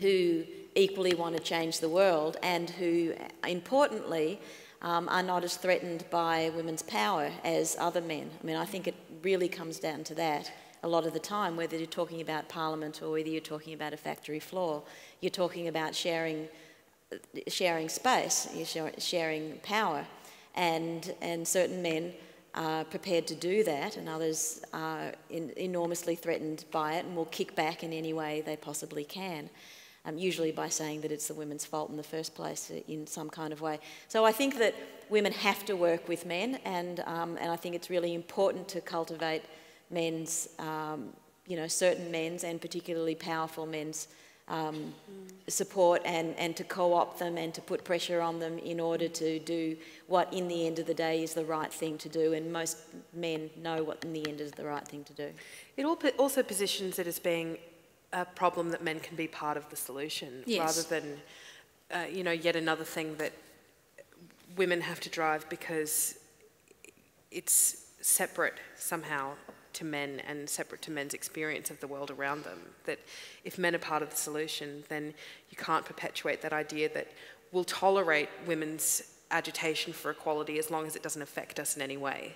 Speaker 3: who equally want to change the world and who, importantly, um, are not as threatened by women's power as other men. I mean, I think it really comes down to that a lot of the time, whether you're talking about parliament or whether you're talking about a factory floor. You're talking about sharing, sharing space, you're sharing power. And, and certain men are prepared to do that, and others are in, enormously threatened by it and will kick back in any way they possibly can. Um, usually by saying that it's the women's fault in the first place in some kind of way. So I think that women have to work with men, and, um, and I think it's really important to cultivate men's, um, you know, certain men's and particularly powerful men's um, mm. support and, and to co-opt them and to put pressure on them in order to do what in the end of the day is the right thing to do and most men know what in the end is the right thing to do.
Speaker 5: It also positions it as being a problem that men can be part of the solution
Speaker 1: yes.
Speaker 5: rather than, uh, you know, yet another thing that women have to drive because it's separate somehow to men and separate to men's experience of the world around them. That if men are part of the solution, then you can't perpetuate that idea that we'll tolerate women's agitation for equality as long as it doesn't affect us in any way.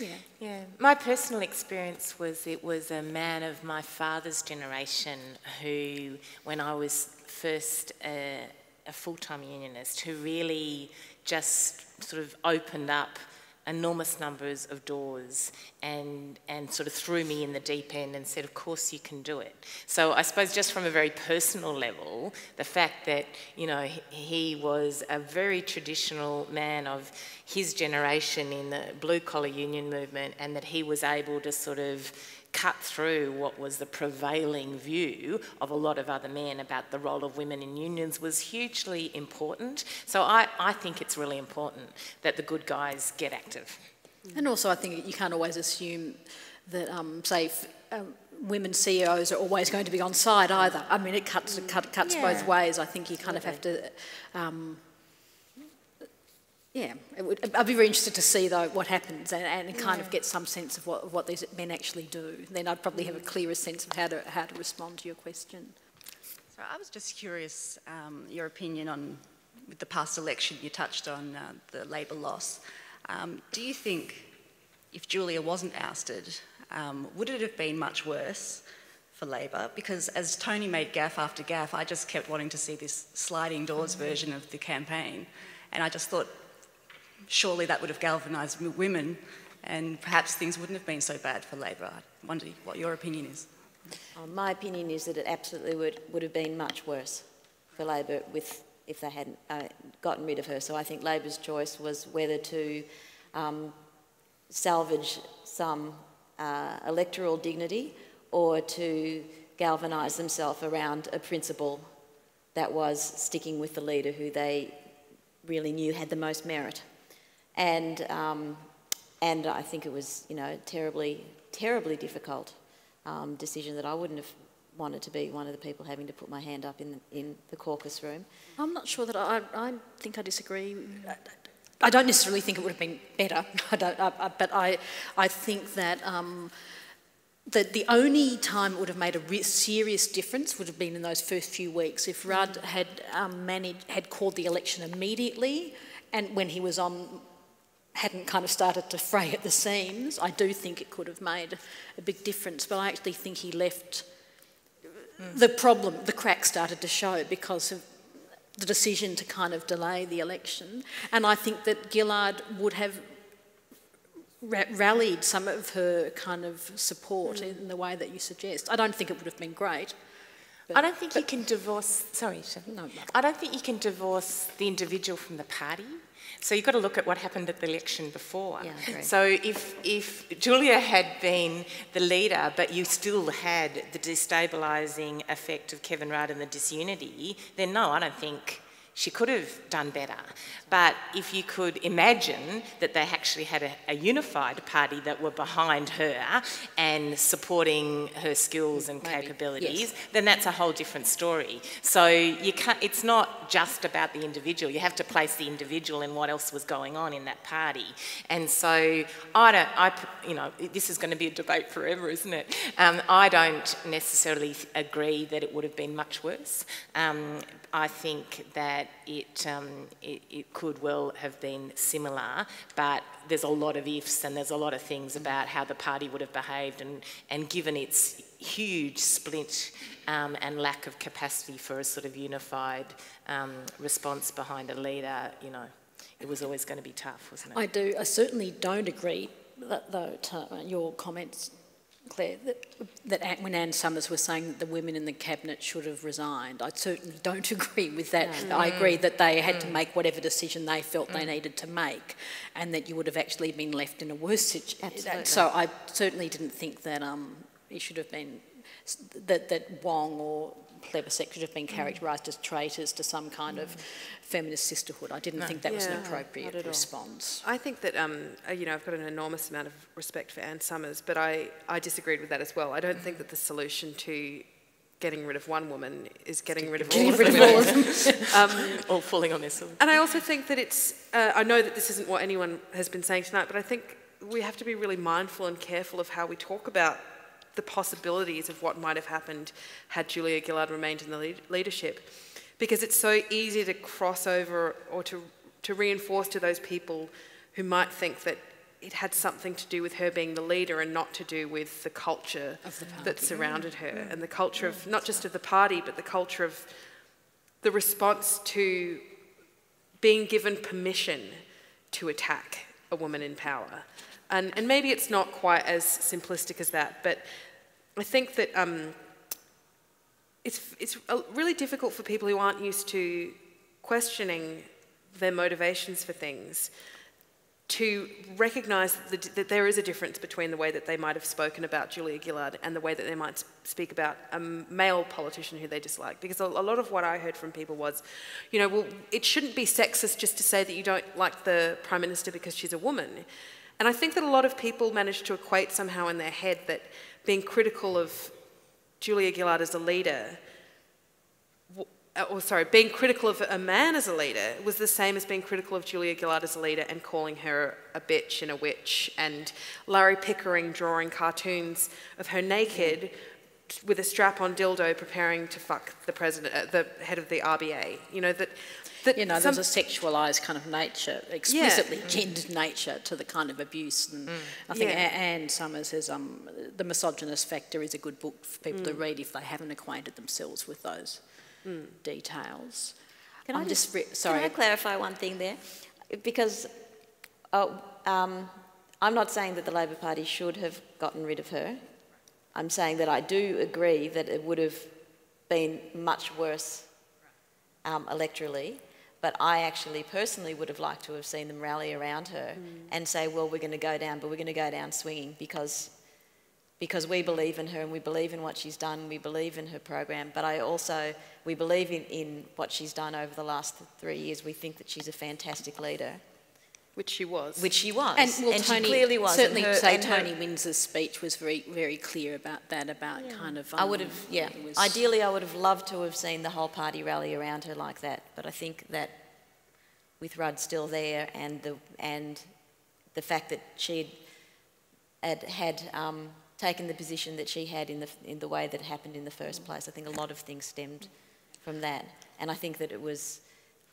Speaker 4: Yeah. Yeah. My personal experience was it was a man of my father's generation who, when I was first uh, a, a full time unionist, who really just sort of opened up enormous numbers of doors and, and sort of threw me in the deep end and said, of course you can do it. So I suppose just from a very personal level, the fact that, you know, he was a very traditional man of his generation in the blue collar union movement and that he was able to sort of cut through what was the prevailing view of a lot of other men about the role of women in unions was hugely important. So I, I think it's really important that the good guys get active.
Speaker 1: And also, I think you can't always assume that, um, say, um, women CEOs are always going to be on side either. I mean, it cuts, cut, cuts yeah. both ways. I think you kind Absolutely. of have to um, yeah, would, I'd be very interested to see though what happens and, and kind yeah. of get some sense of what, of what these men actually do. Then I'd probably have a clearer sense of how to how to respond to your question.
Speaker 8: So I was just curious um, your opinion on with the past election. You touched on uh, the Labor loss. Um, do you think if Julia wasn't ousted, um, would it have been much worse? For Labor, because as Tony made gaffe after gaffe, I just kept wanting to see this sliding doors version of the campaign, and I just thought surely that would have galvanised women and perhaps things wouldn't have been so bad for Labor. I wonder what your opinion is.
Speaker 3: Uh, my opinion is that it absolutely would, would have been much worse for Labor with, if they hadn't uh, gotten rid of her. So I think Labor's choice was whether to um, salvage some uh, electoral dignity or to galvanise themselves around a principle that was sticking with the leader who they really knew had the most merit. And, um, and I think it was, you know, terribly, terribly difficult um, decision that I wouldn't have wanted to be one of the people having to put my hand up in the, in the caucus room.
Speaker 1: I'm not sure that I, I think I disagree. I don't necessarily think it would have been better, I don't, I, I, but I, I think that um, the, the only time it would have made a serious difference would have been in those first few weeks. If Rudd had um, managed, had called the election immediately, and when he was on, hadn't kind of started to fray at the seams, I do think it could have made a big difference. But I actually think he left the problem, the crack started to show because of the decision to kind of delay the election. And I think that Gillard would have ra- rallied some of her kind of support
Speaker 4: Mm.
Speaker 1: in the way that you suggest. I don't think it would have been great.
Speaker 4: I don't think you can divorce. Sorry,
Speaker 1: No, no.
Speaker 4: I don't think you can divorce the individual from the party. So you've got to look at what happened at the election before.
Speaker 3: Yeah,
Speaker 4: So if if Julia had been the leader, but you still had the destabilising effect of Kevin Rudd and the disunity, then no, I don't think she could have done better. But if you could imagine that they actually had a, a unified party that were behind her and supporting her skills and
Speaker 1: Maybe,
Speaker 4: capabilities,
Speaker 1: yes.
Speaker 4: then that's a whole different story. So you can't, it's not just about the individual. You have to place the individual in what else was going on in that party. And so I don't, I, you know, this is going to be a debate forever, isn't it? Um, I don't necessarily agree that it would have been much worse. Um, I think that it, um, it, it could well have been similar, but there's a lot of ifs and there's a lot of things about how the party would have behaved and, and given its huge split um, and lack of capacity for a sort of unified um, response behind a leader, you know, it was always going to be tough, wasn't it?
Speaker 1: I do. I certainly don't agree though, to your comments, Clare, that, that when Anne Summers was saying that the women in the cabinet should have resigned. I certainly don't agree with that. I mm. agree that they had to mm. make whatever decision they felt they mm. needed to make, and that you would have actually been left in a worse situation. So I certainly didn't think that um, it should have been that that Wong or Plibersek should have been characterised as traitors to some kind of feminist sisterhood. I didn't think that was an appropriate
Speaker 3: at all.
Speaker 1: response.
Speaker 5: I think that, um, uh, you know, I've got an enormous amount of respect for Anne Summers, but I, I disagreed with that as well. I don't think that the solution to getting rid of one woman is getting rid of all of them.
Speaker 4: All falling on this.
Speaker 5: And I also think that it's, uh, I know that this isn't what anyone has been saying tonight, but I think we have to be really mindful and careful of how we talk about the possibilities of what might have happened had Julia Gillard remained in the lead- leadership. Because it's so easy to cross over or to, to reinforce to those people who might think that it had something to do with her being the leader and not to do with the culture that surrounded her and the culture of not just of the party but the culture of the response to being given permission to attack a woman in power. And, and maybe it's not quite as simplistic as that, but I think that um, it's, it's uh, really difficult for people who aren't used to questioning their motivations for things to recognise that, the, that there is a difference between the way that they might have spoken about Julia Gillard and the way that they might speak about a male politician who they dislike. Because a, a lot of what I heard from people was, you know, well, it shouldn't be sexist just to say that you don't like the Prime Minister because she's a woman. And I think that a lot of people manage to equate somehow in their head that being critical of Julia Gillard as a leader uh, or sorry, being critical of a man as a leader was the same as being critical of Julia Gillard as a leader and calling her a bitch and a witch, and Larry Pickering drawing cartoons of her naked with a strap-on dildo preparing to fuck the president, uh, the head of the RBA. You know that. That
Speaker 1: You know,
Speaker 5: some-
Speaker 1: there's a sexualised kind of nature, explicitly gendered nature to the kind of abuse. And I think
Speaker 5: Yeah.
Speaker 1: Anne Summers says um, The Misogynist Factor is a good book for people to read if they haven't acquainted themselves with those details.
Speaker 3: Can I
Speaker 1: I'm
Speaker 3: just,
Speaker 1: sorry.
Speaker 3: Can I clarify one thing there? Because uh, um, I'm not saying that the Labor Party should have gotten rid of her. I'm saying that I do agree that it would have been much worse um, electorally. But I actually personally would have liked to have seen them rally around her hmm. and say, well, we're going to go down, but we're going to go down swinging because because we believe in her and we believe in what she's done, we believe in her program, but I also, we believe in, in what she's done over the last three years. We think that she's a fantastic leader,
Speaker 5: which she was.
Speaker 3: which she was.
Speaker 1: And, well,
Speaker 3: she
Speaker 1: Tony,
Speaker 3: clearly was. and
Speaker 1: certainly
Speaker 3: her-
Speaker 1: say
Speaker 3: and her-
Speaker 1: Tony Windsor's speech was very, very clear about that, about kind of...
Speaker 3: I would
Speaker 1: um,
Speaker 3: have, yeah.
Speaker 1: was-
Speaker 3: Ideally, I would have loved to have seen the whole party rally around her like that, but I think that with Rudd still there and the, and the fact that she had, had um, taken the position that she had in the, in the way that it happened in the first place. I think a lot of things stemmed from that. And I think that it was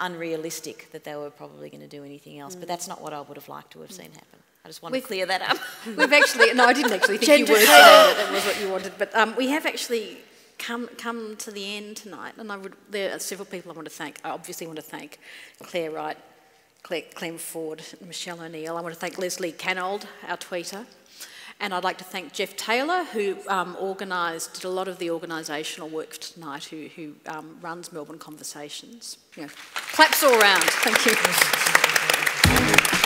Speaker 3: unrealistic that they were probably going to do anything else. But that's not what I would have liked to have seen happen. I just want
Speaker 1: We've-
Speaker 3: to clear that up.
Speaker 1: We've actually, no, I didn't actually think you were saying that that was what you wanted, but um, we have actually come, come to the end tonight, and I would, there are several people I want to thank. I obviously want to thank Clare Wright, Clare, Clem Ford, Michele O'Neil. I want to thank Leslie Cannold, our tweeter. And I'd like to thank Jeff Taylor, who um, organised, did a lot of the organisational work tonight, who, who um, runs Melbourne Conversations. Yeah. Claps all round. Thank you.